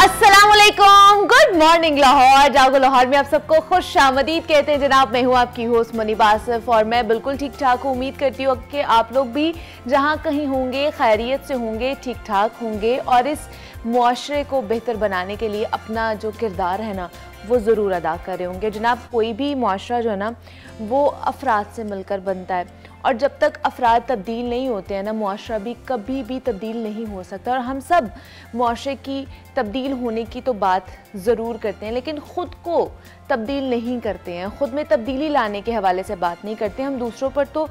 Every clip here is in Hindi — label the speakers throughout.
Speaker 1: Aslam good morning Lahore. जागो लाहौर में आप सबको खुश आमदीद कहते हैं, जनाब, मैं हूँ आपकी होस्ट मनी बासिफ और मैं बिल्कुल ठीक ठाक हूँ। उम्मीद करती हूँ कि आप लोग भी जहाँ कहीं होंगे, खैरियत से होंगे ठीक ठाक होंगे और इस मुआरे को बेहतर बनाने के लिए अपना जो किरदार है ना, वो ज़रूर अदा कर रहे होंगे। जनाब, कोई भी मुआरा जो है ना, वो अफराद से मिलकर बनता है। और जब तक अफराद तब्दील नहीं होते हैं ना मुआरा भी कभी भी तब्दील नहीं हो सकता। और हम सब मुआरे की तब्दील होने की तो बात ज़रूर करते हैं, लेकिन ख़ुद को तब्दील नहीं करते हैं। ख़ुद में तब्दीली लाने के हवाले से बात नहीं करते। हम दूसरों पर तो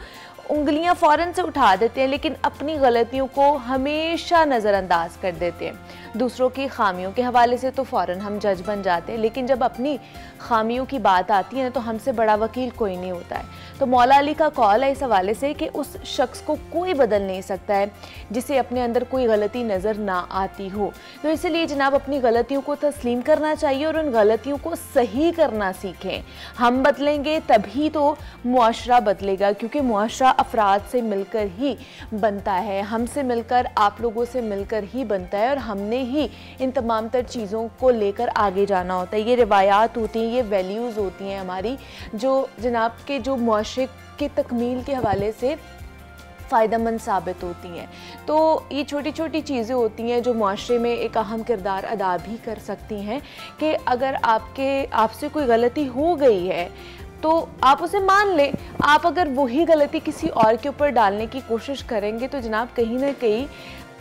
Speaker 1: उंगलियाँ फ़ौरन से उठा देते हैं, लेकिन अपनी गलतियों को हमेशा नज़रअंदाज कर देते हैं। दूसरों की खामियों के हवाले से तो फ़ौर हम जज बन जाते हैं। लेकिन जब अपनी खामियों की बात आती है ना तो हमसे बड़ा वकील कोई नहीं होता है। तो मौला अली का कॉल है इस हवाले से कि उस शख्स को कोई बदल नहीं सकता है, जिसे अपने अंदर कोई गलती नज़र ना आती हो। तो इसलिए जनाब, अपनी गलतियों को तस्लीम करना चाहिए और उन गलतियों को सही करना सीखें। हम बदलेंगे, तभी तो मुआरा बदलेगा, क्योंकि मुआरा अफराद से मिलकर ही बनता है। हमसे मिलकर, आप लोगों से मिलकर ही बनता है और हमने ही इन तमाम तर चीज़ों को लेकर आगे जाना होता है। ये रिवायात होती हैं, ये वैल्यूज़ होती हैं हमारी, जो जनाब के जो मुआरे के तकमील के हवाले से फ़ायदेमंद साबित होती हैं। तो ये छोटी छोटी चीज़ें होती हैं जो माशरे में एक अहम किरदार अदा भी कर सकती हैं कि अगर आपके, आपसे कोई गलती हो गई है तो आप उसे मान लें। आप अगर वही गलती किसी और के ऊपर डालने की कोशिश करेंगे तो जनाब कहीं ना कहीं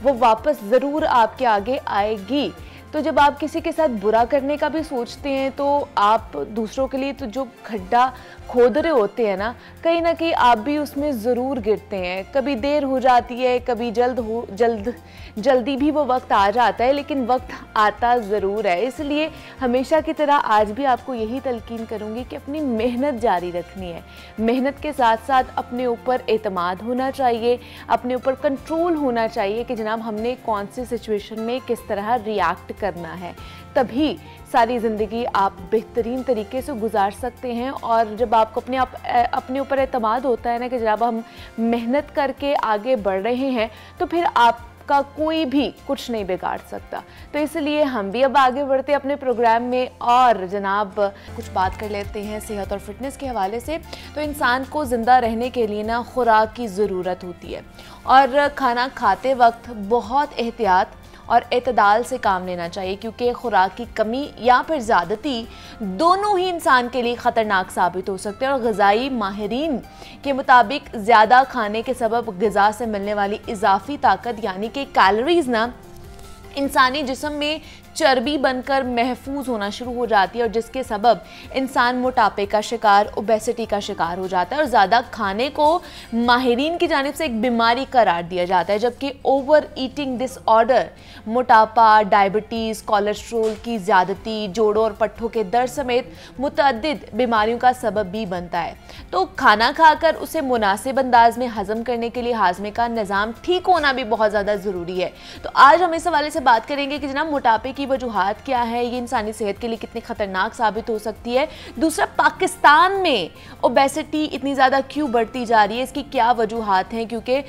Speaker 1: वो वापस ज़रूर आपके आगे आएगी। तो जब आप किसी के साथ बुरा करने का भी सोचते हैं तो आप दूसरों के लिए तो जो खड्डा खोद रहे होते हैं ना, कहीं ना कहीं आप भी उसमें ज़रूर गिरते हैं। कभी देर हो जाती है, कभी जल्द हो, जल्द, जल्दी भी वो वक्त आ जाता है, लेकिन वक्त आता ज़रूर है। इसलिए हमेशा की तरह आज भी आपको यही तलकीन करूँगी कि अपनी मेहनत जारी रखनी है। मेहनत के साथ साथ अपने ऊपर अतमाद होना चाहिए, अपने ऊपर कंट्रोल होना चाहिए कि जनाब हमने कौन सी सिचुएशन में किस तरह रिएक्ट करना है। तभी सारी ज़िंदगी आप बेहतरीन तरीके से गुजार सकते हैं और जब आपको अपने आप अपने ऊपर अतमाद होता है ना कि जब हम मेहनत करके आगे बढ़ रहे हैं तो फिर आप का कोई भी कुछ नहीं बिगाड़ सकता। तो इसलिए हम भी अब आगे बढ़ते अपने प्रोग्राम में और जनाब, कुछ बात कर लेते हैं सेहत और फिटनेस के हवाले से। तो इंसान को ज़िंदा रहने के लिए ना खुराक की ज़रूरत होती है और खाना खाते वक्त बहुत एहतियात और अतदाल से काम लेना चाहिए, क्योंकि खुराक की कमी या फिर ज़्यादती दोनों ही इंसान के लिए ख़तरनाक साबित हो सकते हैं। और गज़ाई माहरीन के मुताबिक ज़्यादा खाने के सबब गज़ा से मिलने वाली इजाफी ताकत, यानी कि कैलरीज ना, इंसानी जिसम में चर्बी बनकर महफूज होना शुरू हो जाती है और जिसके सबब इंसान मोटापे का शिकार ओबेसिटी का शिकार हो जाता है और ज़्यादा खाने को माहरीन की जानब से एक बीमारी करार दिया जाता है, जबकि ओवर ईटिंग डिसऑर्डर मोटापा डायबिटीज़ कोलेस्ट्रोल की ज़्यादती, जोड़ों और पट्टों के दर्द समेत मुतद बीमारियों का सबब भी बनता है। तो खाना खाकर उसे मुनासिब अंदाज में हज़म करने के लिए हाजमे का निज़ाम ठीक होना भी बहुत ज़्यादा ज़रूरी है। तो आज हम इस हवाले से बात करेंगे कि जना मोटापे की वजूहत क्या है? ये इंसानी सेहत के लिए कितनी ख़तरनाक साबित हो सकती है? दूसरा, पाकिस्तान में ओबेसिटी इतनी ज़्यादा क्यों बढ़ती जा रही है? इसकी क्या वजूहत हैं? क्योंकि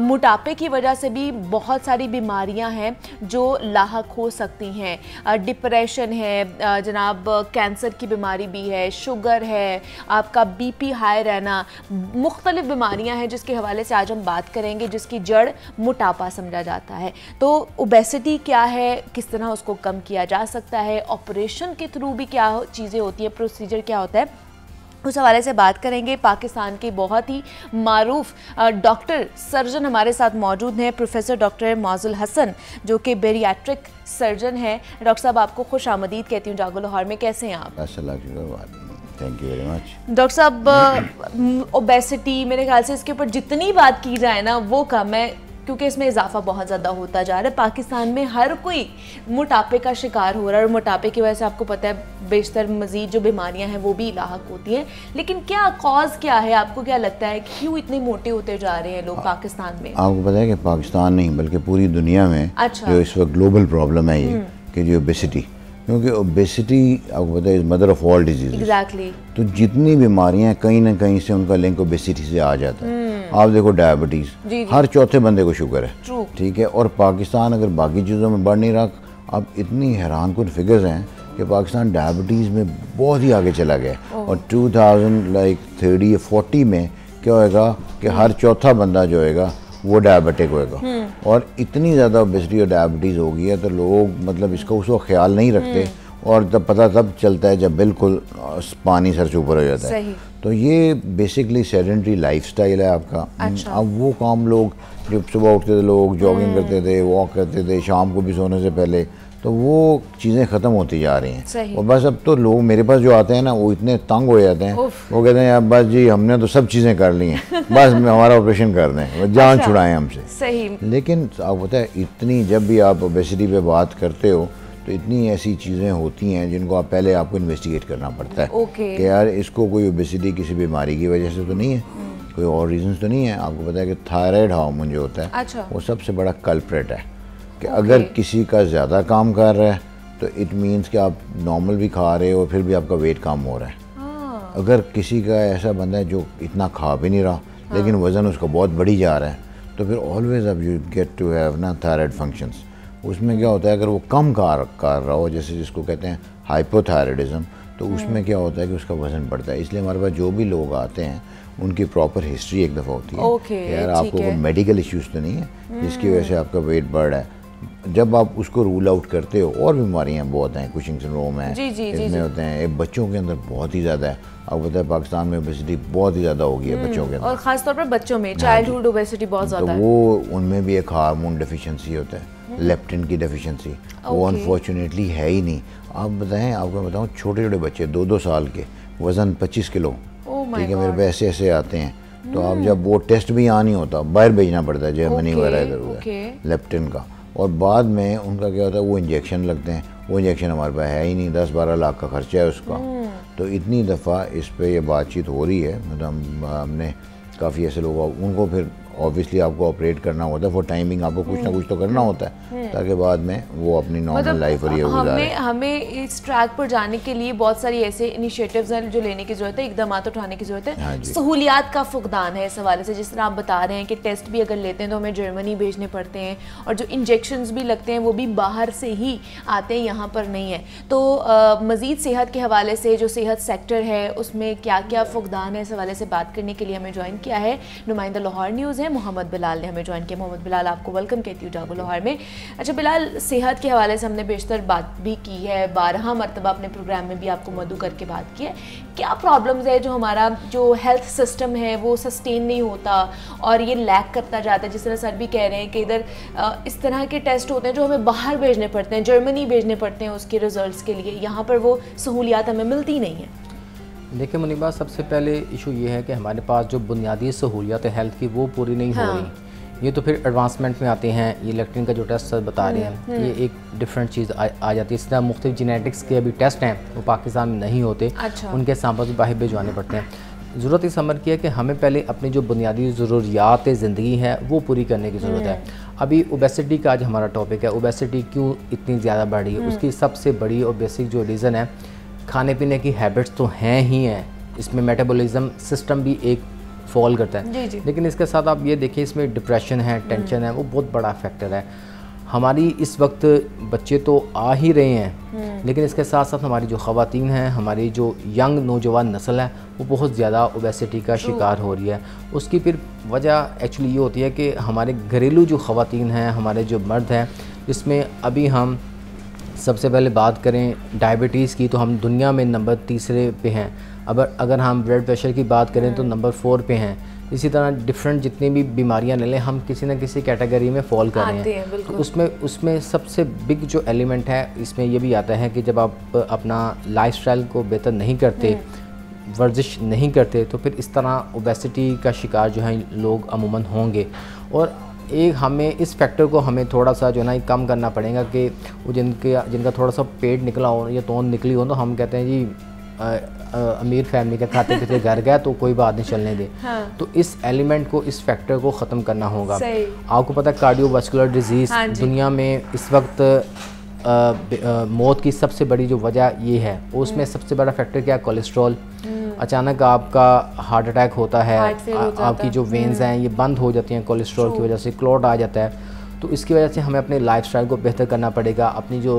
Speaker 1: मोटापे की वजह से भी बहुत सारी बीमारियाँ हैं जो लाक हो सकती हैं। डिप्रेशन है जनाब कैंसर की बीमारी भी है शुगर है, आपका बीपी हाई रहना, मुख्तलिफ़ बीमारियाँ हैं जिसके हवाले से आज हम बात करेंगे, जिसकी जड़ मोटापा समझा जाता है। तो ओबेसिटी क्या है? किस तरह उसको कम किया जा सकता है। ऑपरेशन के थ्रू भी क्या चीज़ें होती है प्रोसीजर क्या होता है? उस हवाले से बात करेंगे। पाकिस्तान के बहुत ही मरूफ डॉक्टर सर्जन हमारे साथ मौजूद हैं। प्रोफेसर डॉक्टर मौजुल हसन जो कि बेरियाट्रिक सर्जन हैं। डॉक्टर साहब आपको खुश आमदीद कहती हूँ जागो लाहौर में। कैसे हैं आप?
Speaker 2: Thank you very much
Speaker 1: doctor साहब ओबेसिटी मेरे ख्याल से इसके ऊपर जितनी बात की जाए ना वो कम है। क्योंकि इसमें इजाफा बहुत ज़्यादा होता जा रहा है। पाकिस्तान में हर कोई मोटापे का शिकार हो रहा है और मोटापे की वजह से आपको पता है बेशतर मज़ीद जो बीमारियाँ हैं वो भी लाक होती हैं। लेकिन क्या कॉज क्या है? आपको क्या लगता है क्यों इतने मोटे होते जा रहे हैं लोग पाकिस्तान में?
Speaker 2: आपको पता है कि पाकिस्तान नहीं बल्कि पूरी दुनिया में अच्छा। जो इस वक्त ग्लोबल प्रॉब्लम है ये हम्म। कि जो ओबेसिटी क्योंकि ओबेसिटी आपको पता है mother of all diseases
Speaker 1: exactly
Speaker 2: तो जितनी बीमारियाँ कहीं ना कहीं से उनका लिंक ओबेसिटी से आ जाता है। हम्म। आप देखो डायबिटीज़ हर चौथे बंदे को शुगर है। ठीक है? और पाकिस्तान अगर बाकी चीज़ों में बढ़ नहीं रहा अब इतनी हैरान कन फिगर्स हैं कि पाकिस्तान डायबिटीज़ में बहुत ही आगे चला गया और 2000 लाइक थर्टी या फोर्टी में क्या होएगा कि हर चौथा बंदा जो होएगा वो डायबिटिक होएगा। हम्म। और इतनी ज़्यादा ओबेसिटी और डायबिटीज़ हो गई है तो लोग मतलब इसका उसको ख्याल नहीं रखते। हम्म। और तब पता तब चलता है जब बिल्कुल पानी सर से ऊपर हो जाता है। तो ये बेसिकली सेडेंट्री लाइफस्टाइल है आपका। अच्छा। अब वो काम लोग जब सुबह उठते थे लोग जॉगिंग हम्म। करते थे वॉक करते थे शाम को भी सोने से पहले तो वो चीज़ें ख़त्म होती जा रही हैं। और बस अब तो लोग मेरे पास जो आते हैं ना वो इतने तंग हो जाते हैं। वो कहते हैं यार बस जी हमने तो सब चीज़ें कर ली हैं। बस हमारा ऑपरेशन कर दें। जान अच्छा, छुड़ाएँ हमसे।
Speaker 1: सही।
Speaker 2: लेकिन आप पता है इतनी जब भी आप ओबेसिटी पे बात करते हो तो इतनी ऐसी चीज़ें होती हैं जिनको आप पहले आपको इन्वेस्टिगेट करना पड़ता है okay. कि यार इसको कोई ओबेसिटी किसी बीमारी की वजह से तो नहीं है हम्म। कोई और रीज़न तो नहीं है आपको पता है कि थायराइड हार्मोन जो होता है अच्छा। वो सबसे बड़ा कल्प्रेट है कि okay. अगर किसी का ज़्यादा काम कर रहा है तो इट मीन्स कि आप नॉर्मल भी खा रहे हो फिर भी आपका वेट कम हो रहा है हाँ। अगर किसी का ऐसा बंदा है जो इतना खा भी नहीं रहा हाँ। लेकिन वज़न उसका बहुत बढ़ी जा रहा है तो फिर ऑलवेज अब यू गेट टू हैव ना थायराइड फ़ंक्शंस उसमें क्या होता है अगर वो कम कार कर रहा हो जैसे जिसको कहते हैं हाइपोथायरडिज्म तो उसमें हाँ। क्या होता है कि उसका वज़न बढ़ता है। इसलिए हमारे पास जो भी लोग आते हैं उनकी प्रॉपर हिस्ट्री एक दफ़ा होती है।
Speaker 1: Okay,
Speaker 2: यार आपको कोई मेडिकल इश्यूज़ तो नहीं है जिसकी वजह से hmm. आपका वेट बढ़ रहा है। जब आप उसको रूल आउट करते हो और बीमारियाँ बहुत हैं कुशिंग सिंड्रोम है इसमें होते हैं बच्चों के अंदर बहुत ही ज़्यादा है। अब पता है पाकिस्तान में ओबेसिटी बहुत ही ज़्यादा हो गई है हम्म, बच्चों के अंदर।
Speaker 1: और ख़ासतौर पर बच्चों में चाइल्डहुड ओबेसिटी बहुत ज़्यादा
Speaker 2: तो वो उनमें भी एक हार्मोन डिफिशेंसी होता है। लेप्टिन। की डिफिशेंसी वो अनफॉर्चुनेटली है ही नहीं. आप बताएँ आपको बताऊँ छोटे छोटे बच्चे दो दो साल के वज़न पच्चीस किलो.
Speaker 1: Oh
Speaker 2: ठीक है मेरे पे ऐसे ऐसे आते हैं. तो आप जब वो टेस्ट भी यहाँ नहीं होता बाहर भेजना पड़ता है जर्मनी वगैरह इधर उधर लेप्टिन का. और बाद में उनका क्या होता है वो इंजेक्शन लगते हैं. वो इंजेक्शन हमारे पास है ही नहीं दस बारह लाख का खर्चा है उसका. हम्म। तो इतनी दफ़ा इस पर यह बातचीत हो रही है. मतलब हमने काफ़ी ऐसे लोग उनको फिर ऑब्वियसली आपको ऑपरेट करना होता है फॉर टाइमिंग आपको कुछ ना कुछ तो करना होता है हम्म। ताकि बाद में वो अपनी नॉर्मल मतलब लाइफ और ये
Speaker 1: हमें हमें इस ट्रैक पर जाने के लिए बहुत सारी ऐसे इनिशिएटिव्स हैं जो लेने की ज़रूरत है इकदाम उठाने की ज़रूरत है। हाँ सहूलियात का फुकदान है इस हवाले से जिस तरह आप बता रहे हैं कि टेस्ट भी अगर लेते हैं तो हमें जर्मनी भेजने पड़ते हैं और जो इंजेक्शन भी लगते हैं वो भी बाहर से ही आते हैं यहाँ पर नहीं है। तो मज़ीद सेहत के हवाले से जो सेहत सेक्टर है उसमें क्या क्या फुकदान है इस हवाले से बात करने के लिए हमें ज्वाइन किया है। नुमाइंदा लाहौर न्यूज़ है मोहम्मद बिलाल ने हमें ज्वाइन किया। मोहम्मद बिलाल आपको वेलकम कहती हूँ जागो लाहौर में। अच्छा बिलाल सेहत के हवाले से हमने बेशतर बात भी की है। बारह मरतबा अपने प्रोग्राम में भी आपको मधु करके बात की है। क्या प्रॉब्लम्स है जो हमारा जो हेल्थ सिस्टम है वो सस्टेन नहीं होता और ये लैक करता जाता है? जिस तरह सर भी कह रहे हैं कि इधर इस तरह के टेस्ट होते हैं जो हमें बाहर भेजने पड़ते हैं जर्मनी भेजने पड़ते हैं उसके रिज़ल्ट के लिए। यहाँ पर वो सहूलियात हमें मिलती नहीं है।
Speaker 3: देखिए मुनिबा सबसे पहले इशू ये है कि हमारे पास जो बुनियादी सहूलियत हेल्थ की वो पूरी नहीं हाँ। हो। रही। ये तो फिर एडवांसमेंट में आते हैं ये इलेक्ट्रिन का जो टेस्ट सर बता रहे हैं हम्म, हम्म। ये एक डिफरेंट चीज़ आ, आ जाती है। इस तरह मुख्तु जेनेटिक्स के अभी टेस्ट हैं वो पाकिस्तान में नहीं होते। अच्छा। उनके सैम्पल्स बाहर भिजवाने पड़ते हैं। ज़रूरत इस अमर की है कि हमें पहले अपनी जो बुनियादी ज़रूरियात ज़िंदगी है वो पूरी करने की ज़रूरत है। हम्म। अभी ओबेसिटी का आज हमारा टॉपिक है। ओबेसिटी क्यों इतनी ज़्यादा बढ़ी है? उसकी सबसे बड़ी और बेसिक जो रीज़न है खाने पीने की हैबिट्स तो हैं ही हैं। इसमें मेटाबॉलिज्म सिस्टम भी एक फॉल करता है। लेकिन इसके साथ आप ये देखिए इसमें डिप्रेशन है टेंशन है वो बहुत बड़ा फैक्टर है। हमारी इस वक्त बच्चे तो आ ही रहे हैं हम्म। लेकिन इसके साथ साथ हमारी जो ख़वातीन हैं हमारी जो यंग नौजवान नस्ल है वो बहुत ज़्यादा ओबेसिटी का शिकार हो रही है। उसकी फिर वजह एक्चुअली ये होती है कि हमारे घरेलू जो ख़वातीन हैं हमारे जो मर्द हैं इसमें अभी हम सबसे पहले बात करें डायबिटीज़ की तो हम दुनिया में नंबर तीसरे पे हैं। अगर अगर हम ब्लड प्रेशर की बात करें तो नंबर। फोर पे हैं इसी तरह डिफरेंट जितनी भी बीमारियाँ ले लें हम किसी न किसी कैटेगरी में फॉल कर रहे हैं तो उसमें उसमें सबसे बिग जो एलिमेंट है इसमें ये भी आता है कि जब आप अपना लाइफस्टाइल को बेहतर नहीं करते हम्म। वर्जिश नहीं करते तो फिर इस तरह ओबेसिटी का शिकार जो है लोग अमूमन होंगे और एक हमें इस फैक्टर को हमें थोड़ा सा जो है ना कम करना पड़ेगा कि वो जिनके जिनका थोड़ा सा पेट निकला हो या तोन निकली हो तो हम कहते हैं जी अमीर फैमिली का खाते पीते घर गया तो कोई बात नहीं चलने दे। हाँ। तो इस एलिमेंट को इस फैक्टर को ख़त्म करना होगा। आपको पता है कार्डियोवास्कुलर डिज़ीज़ हाँ दुनिया में इस वक्त आ, आ, मौत की सबसे बड़ी जो वजह ये है उसमें हम्म। सबसे बड़ा फैक्टर क्या है? कोलेस्ट्रॉल हम्म। अचानक आपका हार्ट अटैक होता है आपकी जो वेन्स हम्म। हैं ये बंद हो जाती हैं कोलेस्ट्रॉल की वजह से क्लॉट आ जाता है। तो इसकी वजह से हमें अपने लाइफ को बेहतर करना पड़ेगा अपनी जो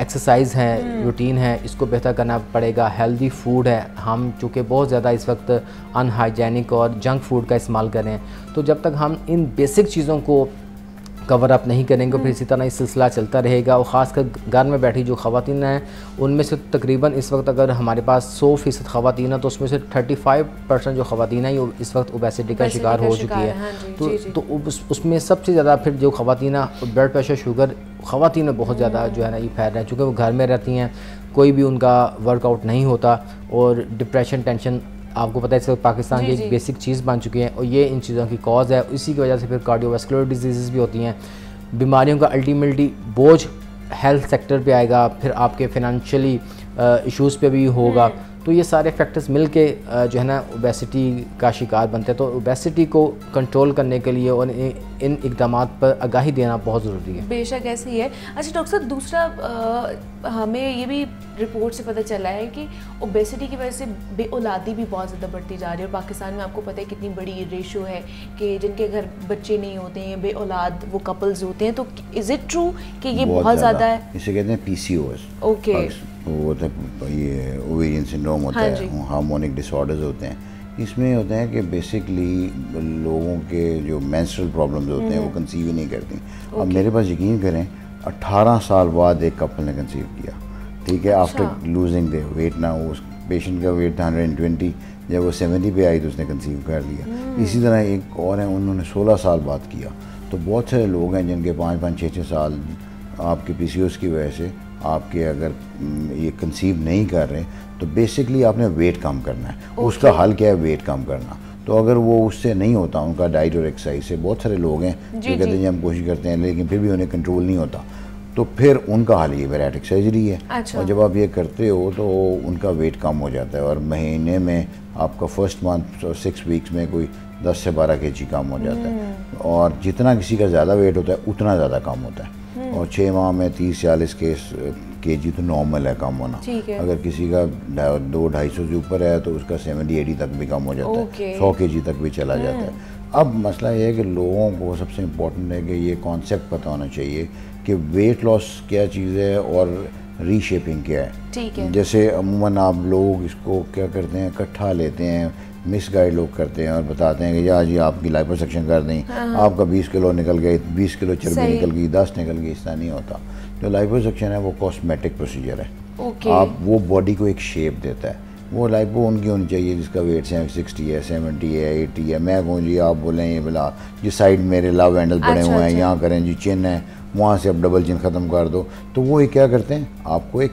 Speaker 3: एक्सरसाइज है रूटीन है इसको बेहतर करना पड़ेगा। हेल्दी फ़ूड है। हम चूँकि बहुत ज़्यादा इस वक्त अनहाइजेनिक और जंक फ़ूड का इस्तेमाल करें तो जब तक हम इन बेसिक चीज़ों को कवर अप नहीं करेंगे फिर इसी तरह इस सिलसिला चलता रहेगा और ख़ासकर घर में बैठी जो खातन हैं उनमें से तकरीबन इस वक्त अगर हमारे पास सौ फ़ीसद ख़वान हैं तो उसमें से थर्टी फाइव परसेंट जो खातन हैं इस वक्त ओबेसिटी का शिकार हो चुकी है। हाँ तो तो उसमें सबसे ज़्यादा फिर जो खातन ब्लड प्रेशर शुगर खातन में बहुत ज़्यादा जो है ना ये फैल रहे हैं चूँकि वो घर में रहती हैं कोई भी उनका वर्कआउट नहीं होता और डिप्रेशन टेंशन आपको पता है इस वक्त पाकिस्तान की एक बेसिक चीज़ बन चुकी है और ये इन चीज़ों की कॉज है। इसी की वजह से फिर कार्डियोवास्कुलर डिज़ीज़ भी होती हैं। बीमारियों का अल्टीमेटली बोझ हेल्थ सेक्टर पे आएगा फिर आपके फिनंशली इश्यूज़ पे भी होगा। हम्म। तो ये सारे फैक्टर्स मिल के जो है ना ओबेसिटी का शिकार बनते हैं। तो ओबेसिटी को कंट्रोल करने के लिए और इन इकदाम पर आगाही देना बहुत ज़रूरी है।
Speaker 1: बेशक ऐसे ही। है अच्छा डॉक्टर साहब दूसरा आ, हमें ये भी रिपोर्ट से पता चला है कि ओबेसिटी की वजह से बे औलादी भी बहुत ज़्यादा बढ़ती जा रही है। और पाकिस्तान में आपको पता है कितनी बड़ी रेशो है कि जिनके घर बच्चे नहीं होते हैं बे औलाद वो कपल्स होते हैं। तो इज़ इट ट्रू कि ये बहुत ज़्यादा। है?
Speaker 2: इसे कहते हैं पी
Speaker 1: ओके
Speaker 2: वो होता है ये ओवेरियन सिंड्रोम होता हाँ है हार्मोनिक डिसऑर्डर्स होते हैं। इसमें होता है कि बेसिकली लोगों के जो मैंस्ट्रल प्रॉब्लम्स होते हैं वो कंसीव हम्म। ही नहीं करती। अब मेरे पास यकीन करें 18 साल बाद एक कपल ने कंसीव किया ठीक है? आफ्टर लूजिंग द वेट ना उस पेशेंट का वेट था हंड्रेड ट्वेंटी जब वो सेवेंटी पे आई तो उसने कंसीव कर लिया। हम्म। इसी तरह एक और है उन्होंने सोलह साल बाद किया। तो बहुत सारे लोग हैं जिनके पाँच पाँच छः छः साल आपके पी की वजह से आपके अगर ये कंसीव नहीं कर रहे तो बेसिकली आपने वेट कम करना है okay. उसका हल क्या है वेट कम करना तो अगर वो उससे नहीं होता उनका डाइट और एक्सरसाइज से बहुत सारे लोग हैं जो कहते हैं हम कोशिश करते हैं लेकिन फिर भी उन्हें कंट्रोल नहीं होता तो फिर उनका हाल ये वेराटिक सर्जरी है अच्छा। और जब आप ये करते हो तो उनका वेट कम हो जाता है और महीने में आपका फ़र्स्ट मंथ और सिक्स वीक्स में कोई 10 से 12 के जी कम हो जाता है हम्म। और जितना किसी का ज़्यादा वेट होता है उतना ज़्यादा कम होता है। और छः माह में तीस चालीस के के जी तो नॉर्मल है कम होना। अगर किसी का दो ढाई सौ से ऊपर है तो उसका सेवेंटी एटी तक भी कम हो जाता है। सौ के जी तक भी चला जाता है। अब मसला यह है कि लोगों को सबसे इम्पोर्टेंट है कि ये कॉन्सेप्ट पता होना चाहिए कि वेट लॉस क्या चीज़ है और रीशेपिंग क्या है। ठीक है। जैसे अमूमन आप लोग इसको क्या करते हैं इकट्ठा लेते हैं मिस गाइड लोग करते हैं और बताते हैं कि या जी आपकी लाइपर सेक्शन कर दें। हाँ। आपका 20 किलो निकल गए 20 किलो चर्बी निकल गई 10 निकल गई इस तरह नहीं होता। जो लाइपर सेक्शन है वो कॉस्मेटिक प्रोसीजर है। आप वो बॉडी को एक शेप देता है। वो लाइपो उनकी होनी चाहिए जिसका वेट है सिक्सटी है सेवेंटी है एटी है। मैं कहूँ जी आप बोलें ये बोला जिस साइड मेरे लव हैंडल बड़े अच्छा, हुए हैं अच्छा। यहाँ करें जी चिन है वहाँ से अब डबल चिन ख़त्म कर दो। तो वो ये क्या करते हैं? आपको एक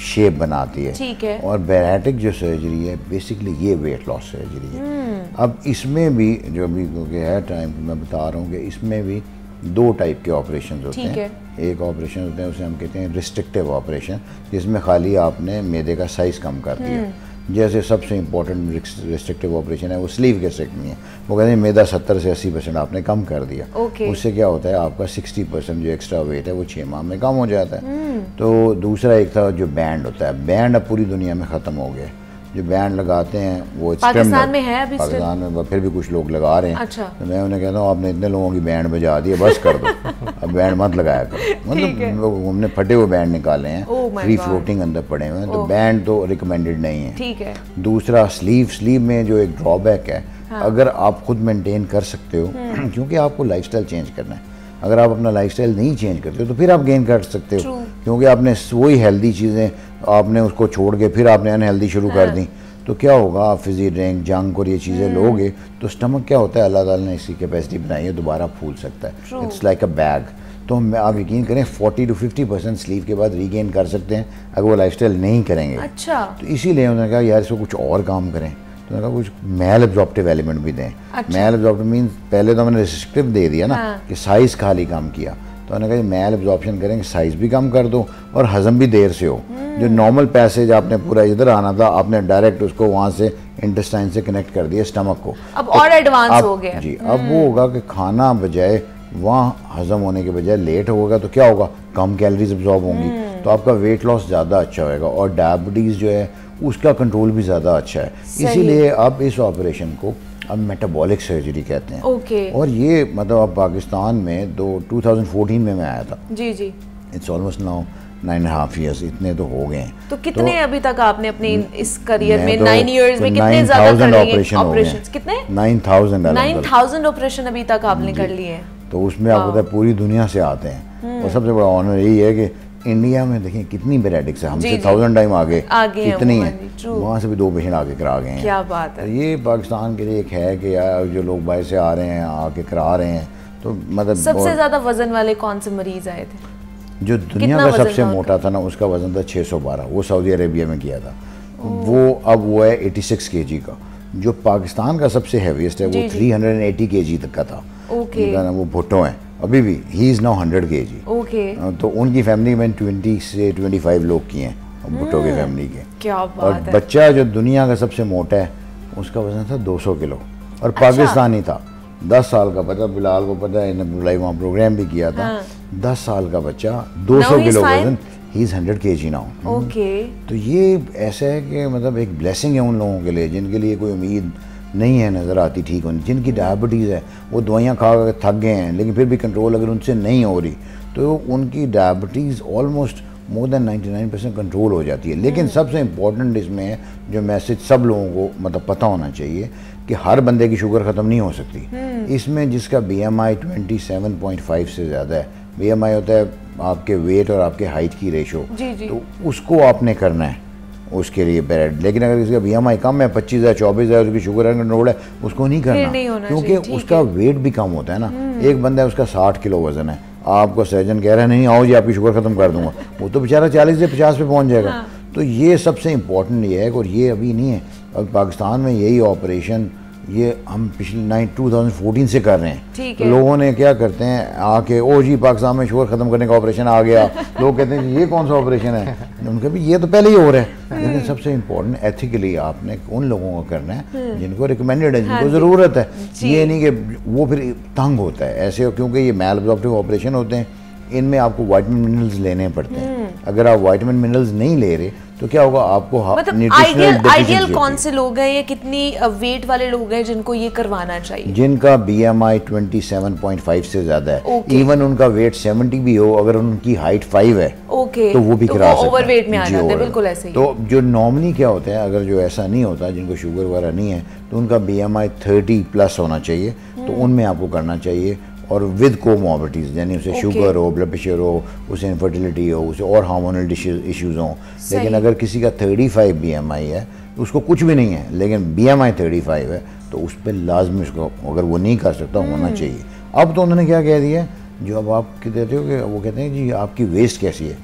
Speaker 2: शेप बनाती है ठीक है और बैराटिक जो सर्जरी है बेसिकली ये वेट लॉस सर्जरी है हम्म। अब इसमें भी जो भी क्योंकि है टाइम मैं बता रहा हूँ कि इसमें भी दो टाइप के ऑपरेशन होते हैं है। एक ऑपरेशन होते हैं उसे हम कहते हैं रिस्ट्रिक्टिव ऑपरेशन जिसमें खाली आपने मैदे का साइज़ कम कर दिया हम्म। जैसे सबसे इम्पोर्टेंट रिस्ट्रिक्टिव ऑपरेशन है वो स्लीव गेस्ट्रेक्टमी है। वो कहते हैं मैदा सत्तर से अस्सी परसेंट आपने कम कर दिया। Okay. उससे क्या होता है आपका सिक्सटी परसेंट जो एक्स्ट्रा वेट है वो छः माह में कम हो जाता है। Hmm. तो दूसरा एक था जो बैंड होता है। बैंड अब पूरी दुनिया में ख़त्म हो गया जो बैंड लगाते हैं वो
Speaker 1: पाकिस्तान में है अभी
Speaker 2: पाकिस्तान में फिर भी कुछ लोग लगा रहे हैं। अच्छा। तो मैं उन्हें कहता हूँ आपने इतने लोगों की बैंड बजा दी है बस कर दो। अब बैंड मत लगाया करो। मतलब हमने फटे हुए बैंड निकाले हैं फ्री फ्लोटिंग अंदर पड़े हुए हैं तो बैंड तो रिकमेंडेड नहीं है। ठीक है। दूसरा स्लीव स्लीव में जो एक ड्रॉबैक है हाँ। अगर आप खुद मेंटेन कर सकते हो हम्म। क्योंकि आपको लाइफस्टाइल चेंज करना है। अगर आप अपना लाइफस्टाइल नहीं चेंज करते हो तो फिर आप गेन कर सकते हो। क्योंकि आपने वही हेल्दी चीज़ें आपने उसको छोड़ के फिर आपने अनहेल्दी शुरू हाँ। कर दी। तो क्या होगा आप फिजी ड्रिंक जंक और ये चीज़ें हम्म। लोगे तो स्टमक क्या होता है? अल्लाह ताला ने इसकी कैपेसिटी बनाई है दोबारा फूल सकता है। इट्स लाइक अ बैग तो आप यकीन करें 40 टू 50 परसेंट स्लीव के बाद रीगेन कर सकते हैं अगर वो लाइफ नहीं करेंगे। अच्छा। तो इसीलिए उन्होंने कहा यार इसको कुछ और काम करें। तो उन्होंने कहा कुछ मेल एब्जॉर्प्टिव एलिमेंट भी दें। अच्छा। मेल एब्जॉर्प्टिव मीन पहले तो मैंने रिस्ट्रिक्टिव दे दिया ना हाँ। कि साइज़ खाली काम किया। तो उन्होंने कहा मेल एब्जॉर्प्शन करेंगे साइज़ भी कम कर दो और हजम भी देर से हो। जो नॉर्मल पैसेज आपने पूरा इधर आना था आपने डायरेक्ट उसको वहाँ से इंटेस्टाइन से कनेक्ट कर दिया स्टमक को।
Speaker 1: अब तो और एडवांस हो गया।
Speaker 2: जी अब वो होगा कि खाना बजाय वहाँ हजम होने के बजाय लेट होगा तो क्या होगा? कम कैलोरीज अब्जॉर्ब होंगी। हम्म। तो आपका वेट लॉस ज़्यादा अच्छा होएगा और डायबिटीज़ जो है उसका कंट्रोल भी ज़्यादा अच्छा है। इसीलिए आप इस ऑपरेशन को अब मेटाबॉलिक सर्जरी कहते हैं।
Speaker 1: Okay okay.
Speaker 2: और ये मतलब अब पाकिस्तान में दो 2014 में मैं आया था।
Speaker 1: जी जी।
Speaker 2: It's almost now nine half years इतने तो हो गए हैं।
Speaker 1: तो कितने तो, अभी तक आपने अपने इस करियर में
Speaker 2: तो,
Speaker 1: नाइन इयर्स
Speaker 2: तो
Speaker 1: में कितने ज़्यादा कर लिए? ऑपरेशन कितने?
Speaker 2: Nine thousand
Speaker 1: nine thousand operation अभी तक आपने कर लिए हैं।
Speaker 2: तो उसमें आपको पता है पूरी दुनिया से आते हैं। हम्म। और सबसे बड़ा ऑनर यही है कि इंडिया में देखिए कितनी वेराइटिक्स है। हमसे थाउज़ेंड टाइम आगे
Speaker 1: आगे
Speaker 2: कितनी है? वहाँ से भी दो पेशेंट आके करा गए हैं।
Speaker 1: क्या बात है।
Speaker 2: तो ये पाकिस्तान के लिए एक है कि यार जो लोग बाहर से आ रहे हैं आके करा रहे हैं तो मतलब
Speaker 1: सबसे ज़्यादा वज़न वाले कौन से मरीज़ आए थे?
Speaker 2: जो दुनिया का सबसे मोटा था ना उसका वज़न था 612 वो सऊदी अरेबिया में किया था। वो अब वो है 86 केजी का। जो पाकिस्तान का सबसे हैवीएस्ट है वो थ्री हंड्रेड 380 केजी तक का था। वो भुट्टो हैं। अभी भी ही इज़ नाउ हंड्रेड के जी।
Speaker 1: ओके
Speaker 2: तो उनकी फैमिली में ट्वेंटी से ट्वेंटी फाइव लोग किए हैं भुट्टो की फैमिली के।
Speaker 1: क्या बात
Speaker 2: और
Speaker 1: है।
Speaker 2: बच्चा जो दुनिया का सबसे मोटा है उसका वज़न था 200 किलो। और अच्छा। पाकिस्तानी था। दस साल का बच्चा बिलाल को पता है बुलाई वहाँ प्रोग्राम भी किया था। हाँ। दस साल का बच्चा 200 किलो वज़न ही इज़ हंड्रेड के जी नाउ
Speaker 1: ओके
Speaker 2: तो ये ऐसा है कि मतलब एक ब्लेसिंग है उन लोगों के लिए जिनके लिए कोई उम्मीद नहीं है नज़र आती ठीक होनी। जिनकी डायबिटीज़ है वो दवाइयाँ खा कर थक गए हैं लेकिन फिर भी कंट्रोल अगर उनसे नहीं हो रही तो उनकी diabetes almost more than 99 percent control हो जाती है। लेकिन हम्म। सबसे इंपॉर्टेंट इसमें है जो मैसेज सब लोगों को मतलब पता होना चाहिए कि हर बंदे की शुगर ख़त्म नहीं हो सकती। हम्म। इसमें जिसका B M I twenty seven point five से ज़्यादा है बी एम आई होता है आपके वेट और आपके हाइट की रेशो तो उसको आपने करना है। उसके लिए ब्रेड लेकिन अगर किसी का बी एम आई कम है पच्चीस हज़ार चौबीस हज़ार उसकी शुगर है कंट्रोल है उसको नहीं करना। नहीं क्योंकि उसका वेट भी कम होता है ना। हम्म। एक बंदा है उसका साठ किलो वज़न है। आपको सर्जन कह रहे हैं नहीं आओ जी आपकी शुगर ख़त्म कर दूँगा। वो तो बेचारा चालीस से पचास पे पहुँच जाएगा। हाँ। तो ये सबसे इम्पोर्टेंट ये है और ये अभी नहीं है। अब पाकिस्तान में यही ऑपरेशन ये हम पिछले नाइन टू थाउज़ेंड फोर्टीन से कर रहे हैं। तो लोगों ने क्या करते हैं आके ओ जी पाकिस्तान में शुगर ख़त्म करने का ऑपरेशन आ गया। लोग कहते हैं ये कौन सा ऑपरेशन है? उनके भी ये तो पहले ही हो रहा है। लेकिन सबसे इम्पोर्टेंट एथिकली आपने उन लोगों को करना है हम्म। जिनको रिकमेंडेड है जिनको हाँ ज़रूरत है। ये नहीं कि वो फिर तंग होता है। ऐसे क्योंकि ये मेल ऑपरेशन होते हैं। इनमें आपको वाइटमिन मिनरल्स लेने पड़ते हैं। हम्म। अगर आप वाइटमिन मिनरल्स नहीं ले रहे तो क्या होगा? आपको
Speaker 1: मतलब आइडियल आइडियल कौन से लोग हैं या कितनी वेट वाले लोग हैं जिनको ये करवाना चाहिए?
Speaker 2: जिनका B M I twenty seven point five से ज़्यादा है। इवन उनका वेट सेवेंटी भी हो अगर उनकी हाइट फाइव है
Speaker 1: ओके
Speaker 2: तो वो भी तो करा सकते
Speaker 1: ओवर वेट में आ जाते हैं। बिल्कुल ऐसे ही।
Speaker 2: तो जो नॉर्मली क्या होता है अगर जो ऐसा नहीं होता जिनको शुगर वगैरह नहीं है तो उनका B M I thirty plus होना चाहिए। तो हम्म। उनमें आपको करना चाहिए। और विद कोमोबिटीज़ यानी उसे okay. शुगर हो ब्लड प्रेशर हो उसे इनफर्टिलिटी हो उसे और हार्मोनल इश्यूज़ हों। लेकिन अगर किसी का thirty five B M I है तो उसको कुछ भी नहीं है लेकिन B M I thirty five है तो उस पर लाजमी उसको अगर वो नहीं कर सकता होना hmm. चाहिए। अब तो उन्होंने क्या कह दिया जो अब आप कहते हो कि वो कहते हैं जी आपकी वेस्ट कैसी है?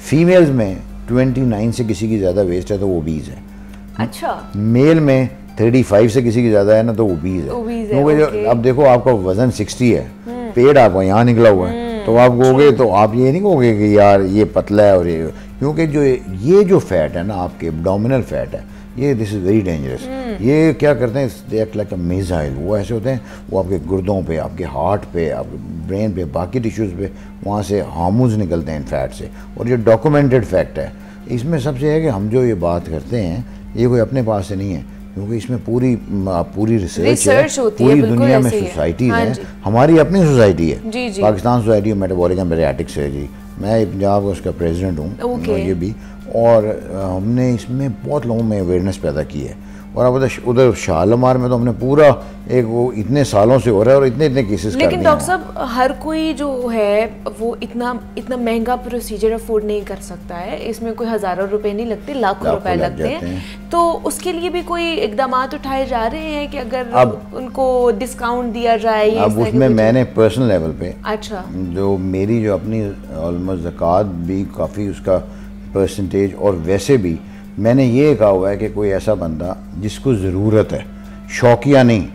Speaker 2: फीमेल्स में ट्वेंटी नाइन से किसी की ज़्यादा वेस्ट है तो वो बीज है।
Speaker 1: अच्छा।
Speaker 2: मेल में थर्टी फाइव से किसी की ज़्यादा है ना तो वो बीज है क्योंकि जो अब देखो आपका वज़न सिक्सटी है। हम्म। पेड़ आपका यहाँ निकला हुआ है। हम्म। तो आप कहोगे तो आप ये नहीं कहोगे कि यार ये पतला है और ये क्योंकि जो ये जो फैट है ना आपके डोमिनल फैट है ये दिस इज़ वेरी डेंजरस ये क्या करते हैं देख लाइक मेजाइल वो ऐसे होते हैं वो आपके गुर्दों पे आपके हार्ट पे आपके ब्रेन पे बाकी टिश्यूज़ पे वहाँ से हार्मोन्स निकलते हैं फैट से। और ये डॉक्यूमेंटेड फैक्ट है। इसमें सबसे है कि हम जो ये बात करते हैं ये कोई अपने पास से नहीं है। क्योंकि इसमें पूरी पूरी रिसर्च,
Speaker 1: रिसर्च
Speaker 2: है पूरी है, दुनिया में सोसाइटी हाँ। है हमारी अपनी सोसाइटी है।
Speaker 1: जी जी।
Speaker 2: Pakistan society of metabolic and bariatrics है जी मैं पंजाब का उसका प्रेसिडेंट हूँ ये भी। और हमने इसमें बहुत लोगों में अवेयरनेस पैदा की है। और अब उधर शालमार में तो हमने पूरा एक वो इतने सालों से हो रहा है और इतने इतने केसेस
Speaker 1: लेकिन डॉक्टर साहब हर कोई जो है वो इतना इतना महँगा प्रोसीजर अफोर्ड नहीं कर सकता है। इसमें कोई हज़ारों रुपए नहीं लगते लाखों रुपए लगते हैं।, हैं। तो उसके लिए भी कोई इकदाम उठाए जा रहे हैं कि अगर अब उनको डिस्काउंट दिया जाए
Speaker 2: अब उसमें मैंने पर्सनल लेवल पे
Speaker 1: अच्छा।
Speaker 2: जो मेरी जो अपनी ऑलमोस्ट जक़ात भी काफ़ी उसका परसेंटेज और वैसे भी मैंने ये कहा हुआ है कि कोई ऐसा बंदा जिसको ज़रूरत है शौकिया नहीं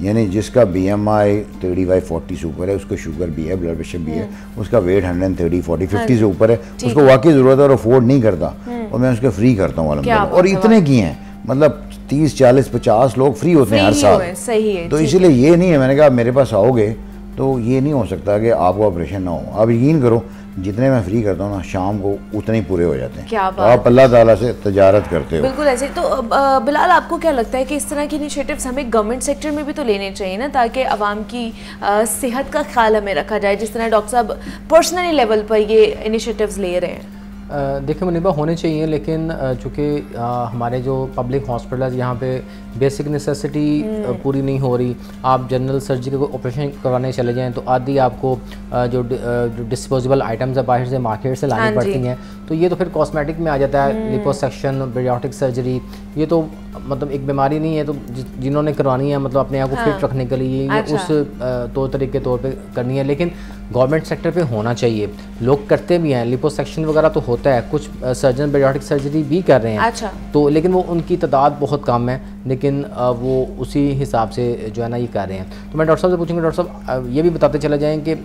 Speaker 2: यानी जिसका B M I thirty five forty से ऊपर है उसको शुगर भी है ब्लड प्रेशर भी है हम्म। उसका weight hundred thirty forty fifty से ऊपर है उसको वाकई ज़रूरत है और अफोर्ड नहीं करता हम्म। और मैं उसको फ्री करता हूँ और इतने किए हैं मतलब तीस चालीस पचास लोग फ्री होते हैं हर साल।
Speaker 1: सही है
Speaker 2: तो इसीलिए ये नहीं है मैंने कहा मेरे पास आओगे तो ये नहीं हो सकता कि आपको ऑपरेशन ना हो। आप यकीन करो जितने मैं फ्री करता हूँ ना शाम को उतने ही पूरे हो जाते हैं। क्या बात आप अल्लाह ताला से तजारत करते हो।
Speaker 1: बिल्कुल ऐसे तो बिलाल आपको क्या लगता है कि इस तरह के इनिशिएटिव्स हमें गवर्नमेंट सेक्टर में भी तो लेने चाहिए ना ताकि आवाम की सेहत का ख्याल हमें रखा जाए जिस तरह डॉक्टर साहब पर्सनली लेवल पर ये इनिशिएटिव्स ले रहे हैं?
Speaker 3: देखिए मुनीबा होने चाहिए लेकिन चूँकि हमारे जो पब्लिक हॉस्पिटल यहाँ पे बेसिक नेसेसिटी हम्म। पूरी नहीं हो रही। आप जनरल सर्जरी को ऑपरेशन करवाने चले जाएँ तो आदि आपको जो डिस्पोजेबल आइटम्स है बाहर से मार्केट से लानी हाँ पड़ती हैं। तो ये तो फिर कॉस्मेटिक में आ जाता है लिपोसेक्शन बेरियोटिक सर्जरी ये तो मतलब एक बीमारी नहीं है तो जिन्होंने करवानी है मतलब अपने आप को हाँ। फिट रखने के लिए ये अच्छा। उस तौर तरीके के तौर पे करनी है लेकिन गवर्नमेंट सेक्टर पे होना चाहिए। लोग करते भी हैं लिपोसेक्शन वगैरह तो होता है कुछ सर्जन बेरियोटिक सर्जरी भी कर रहे हैं। अच्छा। तो लेकिन वो उनकी तादाद बहुत कम है लेकिन वो उसी हिसाब से जो है ना ये कर रहे हैं। तो मैं डॉक्टर साहब से पूछूँगा डॉक्टर साहब ये भी बताते चले जाएँ कि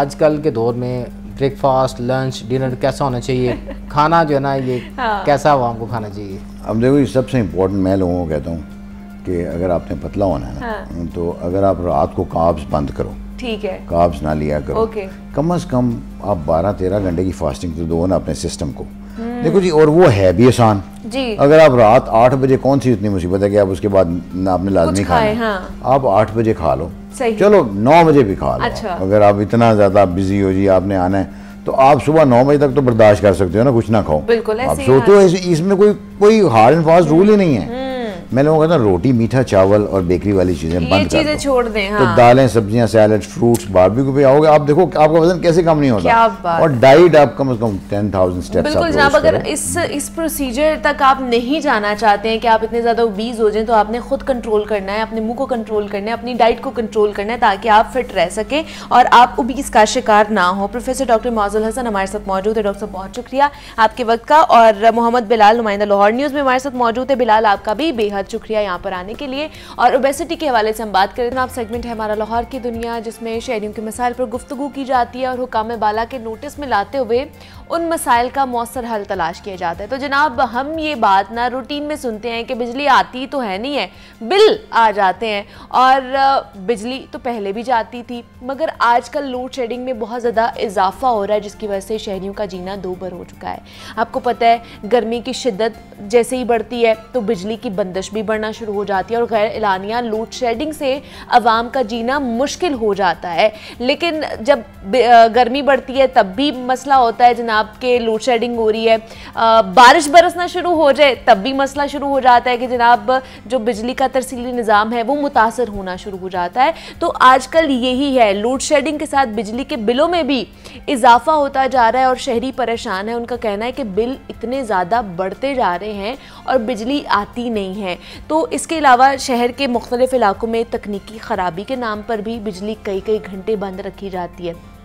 Speaker 3: आजकल के दौर में ब्रेकफास्ट लंच डिनर कैसा होना चाहिए खाना जो है ना ये हाँ। कैसा हुआ आपको खाना चाहिए
Speaker 2: अब देखो ये सबसे इम्पोर्टेंट मैं लोगों को कहता हूँ कि अगर आपने पतला होना है ना हाँ। तो अगर आप रात को काब्स बंद करो
Speaker 1: ठीक है
Speaker 2: काब्स ना लिया करो ओके कम अज कम आप 12-13 घंटे की फास्टिंग तो दो ना अपने सिस्टम को। देखो जी और वो है भी आसान। जी। अगर आप रात आठ बजे कौन सी इतनी मुसीबत है कि आप उसके बाद आपने लाजमी खाए हाँ। आप आठ बजे खा लो। सही। चलो नौ बजे भी खा लो। अच्छा। अगर आप इतना ज़्यादा बिज़ी हो जी आपने आना है तो आप सुबह नौ बजे तक तो बर्दाश्त कर सकते हो ना कुछ ना खाओ।
Speaker 1: बिल्कुल
Speaker 2: आप सोचो। इसमें कोई कोई हार्ड एंड फास्ट रूल ही नहीं है। मैं लोगों कहता रोटी मीठा चावल और बेकरी वाली चीज़ें बंद कर दो।
Speaker 1: छोड़ दें
Speaker 2: तो हाँ। तो दालें सब्ज़ियाँ सैलड फ्रूट्स बारबेक्यू पे आओगे आप देखो आपका वज़न कैसे कम नहीं होता। और डाइट आप कम से कम टेन थाउज़ेंड स्टेप्स
Speaker 1: बिल्कुल जनाब अगर इस इस प्रोसीजर तक आप नहीं जाना चाहते हैं कि आप इतने ज़्यादा ओबीज हो जाए तो आपने खुद कंट्रोल करना है अपने मुँह को कंट्रोल करना है अपनी डाइट को कंट्रोल करना है ताकि आप फिट रह सके और आप ओबीज का शिकार ना हो। प्रोफेसर डॉक्टर मौजुल हसन हमारे साथ मौजूद है डॉक्टर साहब बहुत शुक्रिया आपके वक्त का। और मोहम्मद बिलाल नुमाइंदा लाहौर न्यूज़ में हमारे साथ मौजूद है। बिलाल आपका भी बेहद शुक्रिया यहाँ पर आने के लिए। और ओबेसिटी के हवाले से हम बात करें तो आप सेगमेंट है हमारा लाहौर की दुनिया, जिसमें शहरीों के मसाइल पर गुफ्तु की जाती है और हुकाम बाला के नोटिस में लाते हुए उन मसाइल का मौसर हल तलाश किया जाता है। तो जनाब, हम ये बात ना रूटीन में सुनते हैं कि बिजली आती तो है नहीं है, बिल आ जाते हैं। और बिजली तो पहले भी जाती थी, मगर आजकल लोड शेडिंग में बहुत ज़्यादा इजाफा हो रहा है, जिसकी वजह से शहरीों का जीना दो भर हो चुका है। आपको पता है, गर्मी की शिद्दत जैसे ही बढ़ती है तो बिजली की बंदिश भी बढ़ना शुरू हो जाती है और गैर एलानिया लोड शेडिंग से आवाम का जीना मुश्किल हो जाता है। लेकिन जब गर्मी बढ़ती है, तब भी मसला होता है, जनाब, के लोड शेडिंग हो रही है। बारिश बरसना शुरू हो जाए, तब भी मसला शुरू हो जाता है कि जनाब, जो बिजली का तरसीली निज़ाम है, वो मुतासर होना शुरू हो जाता है। तो आजकल यही है लोड शेडिंग के साथ बिजली के बिलों में भी इजाफा होता जा रहा है और शहरी परेशान है। उनका कहना है कि बिल इतने ज़्यादा बढ़ते जा रहे हैं और बिजली आती नहीं है। तो इसके अलावा शहर के मुख्तलिफ़ इलाकों में तकनीकी ख़राबी के नाम पर भी बिजली कई कई घंटे बंद रखी जाती है।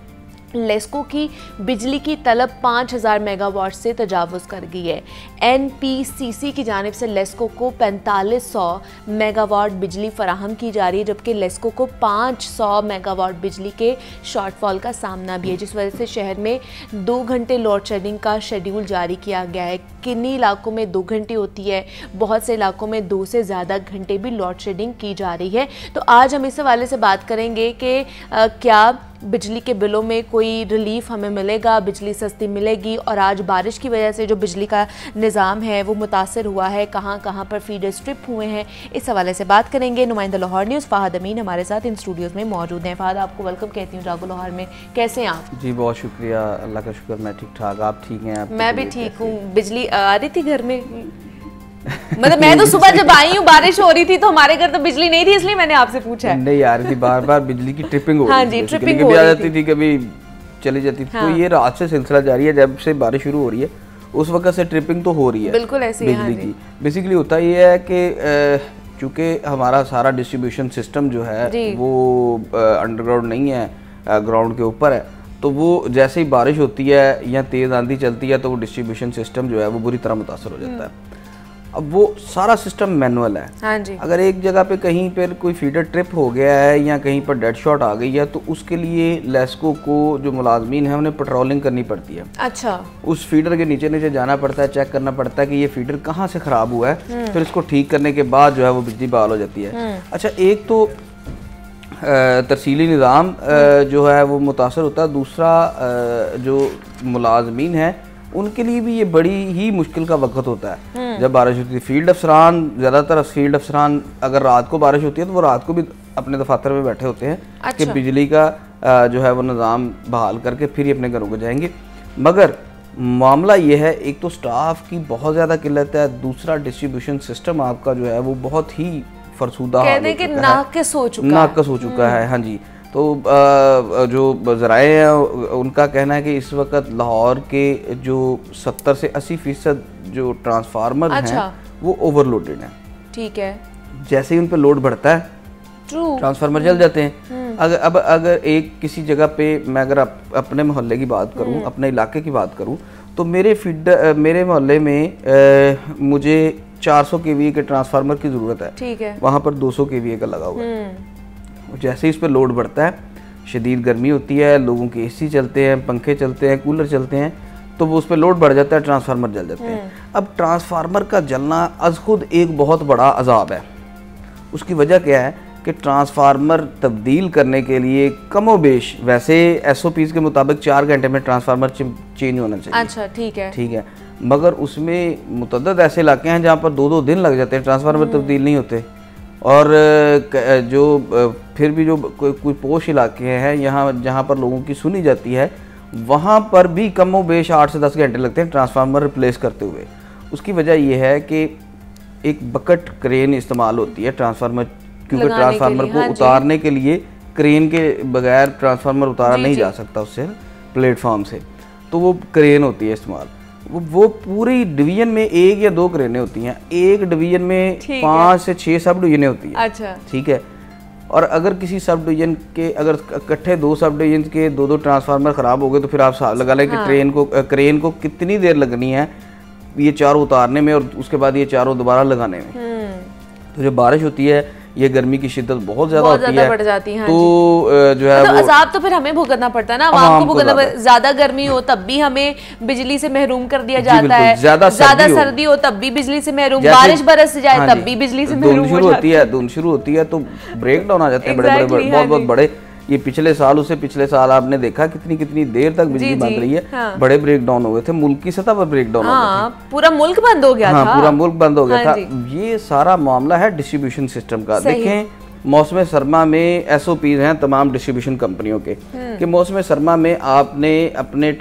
Speaker 1: लेस्को की बिजली की तलब 5000 मेगावाट से तजावज़ कर गई है। एनपीसीसी की जानब से लेस्को को 4500 मेगावाट बिजली फराहम की जा रही है, जबकि लेस्को को 500 मेगावाट बिजली के शॉर्टफॉल का सामना भी है, जिस वजह से शहर में दो घंटे लोड शेडिंग का शेड्यूल जारी किया गया है। किन्हीं इलाकों में दो घंटे होती है, बहुत से इलाकों में दो से ज़्यादा घंटे भी लोड शेडिंग की जा रही है। तो आज हम इस हवाले से बात करेंगे कि क्या बिजली के बिलों में कोई रिलीफ हमें मिलेगा बिजली सस्ती मिलेगी और आज बारिश की वजह से जो बिजली का निज़ाम है वो मुतासर हुआ है कहाँ कहाँ पर फीडर स्ट्रिप हुए हैं इस हवाले से बात करेंगे। नुमाइंदा लाहौर न्यूज़ फ़ाहद अमीन हमारे साथ इन स्टूडियोज़ में मौजूद हैं। फ़ाहद आपको वेलकम कहती हूँ जागो लाहौर में। कैसे हैं आप?
Speaker 4: जी बहुत शुक्रिया। अल्लाह का शुक्र मैं ठीक ठाक आप ठीक हैं?
Speaker 1: मैं भी ठीक हूँ। बिजली आ रही थी घर में? मतलब मैं तो सुबह जब आई हूँ बारिश हो रही थी तो हमारे घर तो बिजली नहीं थी इसलिए मैंने आपसे पूछा
Speaker 4: नहीं यार थी बार बार बिजली की ट्रिपिंग हो हाँ जी ट्रिपिंग हो जाती थी। कभी चली जाती थी तो हाँ। ये रात से सिलसिला जारी है जब से बारिश शुरू हो रही है उस वक्त से ट्रिपिंग तो हो रही है
Speaker 1: बिल्कुल ऐसे
Speaker 4: हाँ बिजली की। बेसिकली होता ये है कि चूँकि हमारा सारा डिस्ट्रीब्यूशन सिस्टम जो है वो अंडरग्राउंड नहीं है ग्राउंड के ऊपर है तो वो जैसे ही बारिश होती है या तेज़ आंधी चलती है तो वो डिस्ट्रीब्यूशन सिस्टम जो है वो बुरी तरह मुतासर हो जाता है। अब वो सारा सिस्टम मैनुअल है।
Speaker 1: हाँ जी।
Speaker 4: अगर एक जगह पे कहीं पर कोई फीडर ट्रिप हो गया है या कहीं पर डेड शॉट आ गई है तो उसके लिए लेस्को को जो मुलाजमीन है उन्हें पेट्रोलिंग करनी पड़ती है।
Speaker 1: अच्छा।
Speaker 4: उस फीडर के नीचे नीचे जाना पड़ता है चेक करना पड़ता है कि ये फीडर कहाँ से ख़राब हुआ है। हम्म। फिर इसको ठीक करने के बाद जो है वो बिजली बहाल हो जाती है। हम्म। अच्छा एक तो तरसीली निज़ाम जो है वो मुतासर होता है। दूसरा जो मुलाजमीन है उनके लिए भी ये बड़ी ही मुश्किल का वक्त होता है। हम्म। जब बारिश होती है फ़ील्ड अफसरान ज़्यादातर फ़ील्ड अफसरान अगर रात को बारिश होती है तो वो रात को भी अपने दफातर में बैठे होते हैं अच्छा। कि बिजली का जो है वो निज़ाम बहाल करके फिर ही अपने घरों को जाएँगे। मगर मामला ये है एक तो स्टाफ की बहुत ज़्यादा किल्लत है दूसरा डिस्ट्रीब्यूशन सिस्टम आपका जो है वो बहुत ही फरसूदा
Speaker 1: नाकस हो चुका
Speaker 4: नाकस हो। चुका है हाँ जी। तो जो ज़राए हैं उनका कहना है कि इस वक्त लाहौर के जो 70 से 80 फ़ीसद जो ट्रांसफार्मर अच्छा। हैं वो ओवरलोडेड हैं।
Speaker 1: ठीक है।
Speaker 4: जैसे ही उन पर लोड बढ़ता है ट्रांसफार्मर जल जाते हैं। हम्म। अगर अब अगर एक किसी जगह पे मैं अगर अप, अपने मोहल्ले की बात करूँ हम्म। अपने इलाके की बात करूँ तो मेरे फ़ीड मेरे मोहल्ले में आ, मुझे 400 केवीए के ट्रांसफार्मर की ज़रूरत है।
Speaker 1: ठीक है।
Speaker 4: वहाँ पर 200 केवीए का लगा हुआ है। हम्म। जैसे ही इस पर लोड बढ़ता है शदीद गर्मी होती है लोगों के एसी चलते हैं पंखे चलते हैं कूलर चलते हैं तो वो उस पर लोड बढ़ जाता है ट्रांसफार्मर जल जाते हैं। अब ट्रांसफार्मर का जलना अज खुद एक बहुत बड़ा अजाब है। उसकी वजह क्या है कि ट्रांसफार्मर तब्दील करने के लिए कमो बेश वैसे एस के मुताबिक चार घंटे में ट्रांसफार्मर चेंज होना चाहिए।
Speaker 1: अच्छा ठीक है।
Speaker 4: ठीक है। मगर उसमें मुतद ऐसे इलाके हैं जहाँ पर दो दो दिन लग जाते हैं ट्रांसफार्मर हम्म। तब्दील नहीं होते। और जो फिर भी जो कोई कोई पोश इलाके हैं यहाँ जहाँ पर लोगों की सुनी जाती है वहाँ पर भी कमो बेश आठ से दस घंटे लगते हैं ट्रांसफार्मर रिप्लेस करते हुए। उसकी वजह यह है कि एक बकट क्रेन इस्तेमाल होती है ट्रांसफार्मर क्योंकि ट्रांसफार्मर को हाँ उतारने के लिए क्रेन के बगैर ट्रांसफार्मर उतारा नहीं जा सकता उससे प्लेटफॉर्म से। तो वो क्रेन होती है इस्तेमाल। वो पूरी डिवीज़न में एक या दो करेने होती हैं। एक डिवीज़न में पाँच से छः सब डिवीजनें होती हैं।
Speaker 1: अच्छा।
Speaker 4: ठीक है। और अगर किसी सब डिवीज़न के अगर इकट्ठे दो सब डिवीज़न के दो दो ट्रांसफार्मर ख़राब हो गए तो फिर आप लगा लें कि हाँ। ट्रेन को क्रेन को कितनी देर लगनी है ये चारों उतारने में और उसके बाद ये चारों दोबारा लगाने में। हम्म। तो जब बारिश होती है ये गर्मी की शिद्दत बहुत ज़्यादा होती है। बढ़ जाती है
Speaker 1: तो जो। है मतलब अजाब तो फिर हमें भुगतना पड़ता है ना आवाम को भुगतना ज़्यादा। गर्मी हो तब भी हमें बिजली से महरूम कर दिया जाता है। ज़्यादा सर्दी हो। तब भी बिजली से महरूम। बारिश बरस जाए हाँ तब भी बिजली से महरूम
Speaker 4: शुरू होती है धुंध शुरू होती है तो ब्रेक डाउन आ जाते हैं बड़े बड़े बहुत बहुत बड़े ये पिछले साल उसे पिछले साल आपने देखा कितनी कितनी देर तक बिजली बंद रही है? हाँ। बड़े ब्रेक डाउन हो गए थे मुल्क की सतह पर ब्रेक डाउन हाँ,
Speaker 1: पूरा मुल्क बंद हो गया हाँ, था।
Speaker 4: पूरा मुल्क बंद हो गया हाँ, था। ये सारा मामला है डिस्ट्रीब्यूशन सिस्टम का। देखें मौसम सरमा में एस हैं तमाम डिस्ट्रीब्यूशन कंपनियों के। हम्म। कि मौसम सरमा में आपने अपने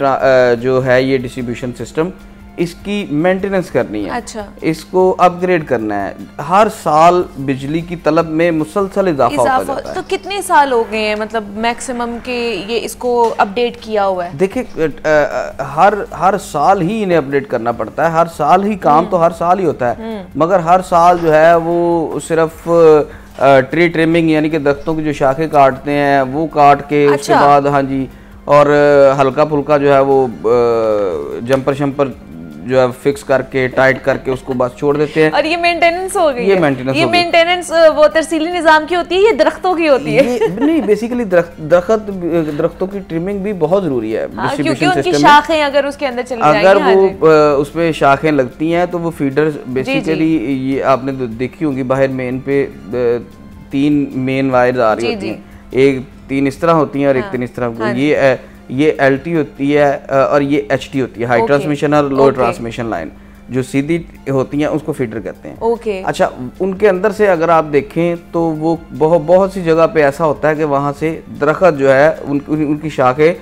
Speaker 4: जो है ये डिस्ट्रीब्यूशन सिस्टम इसकी मेंटेनेंस करनी है।
Speaker 1: अच्छा।
Speaker 4: इसको अपग्रेड करना है। हर साल बिजली की तलब में मुसलसल इजाफा होता जाता है।
Speaker 1: तो कितने साल हो गए हैं? मतलब मैक्सिमम के ये इसको अपडेट किया हुआ है?
Speaker 4: देखिए हर हर साल ही इन्हें अपडेट करना पड़ता है। हर साल ही काम हम्म। तो हर साल ही होता है। हम्म। मगर हर साल जो है वो सिर्फ़ ट्री ट्रिमिंग यानी कि दरख्तों की जो शाखें काटते हैं वो काट के अच्छा। उसके बाद हाँ जी और हल्का फुल्का जो है वो जंपर शंपर जो है फिक्स करके टाइट करके उसको बस छोड़ देते हैं।
Speaker 1: और ये मेंटेनेंस हो गई
Speaker 4: ये मेंटेनेंस
Speaker 1: ये मेंटेनेंस वो तरसीली निज़ाम की होती है ये दरख्तों की होती है?
Speaker 4: नहीं बेसिकली दरख्त दरख्तों की ट्रिमिंग भी बहुत ज़रूरी है।
Speaker 1: हाँ, क्योंकि उनकी शाखें अगर उसके अंदर चली
Speaker 4: अगर वो हाँ उस पर शाखें लगती हैं तो वो फीडर बेसिकली ये आपने देखी होंगी बाहर मेन पे तीन मेन वायर आ रही होती हैं। एक तीन इस तरह होती हैं और एक हाँ। तीन इस तरह ये ये एलटी होती है और ये एच होती है हाई ट्रांसमिशन और लो ट्रांसमिशन लाइन जो सीधी होती हैं उसको फीडर कहते हैं।
Speaker 1: Okay okay.
Speaker 4: अच्छा उनके अंदर से अगर आप देखें तो वो बहुत बहुत सी जगह पे ऐसा होता है कि वहाँ से दरख्त जो है उन, उनकी शाखें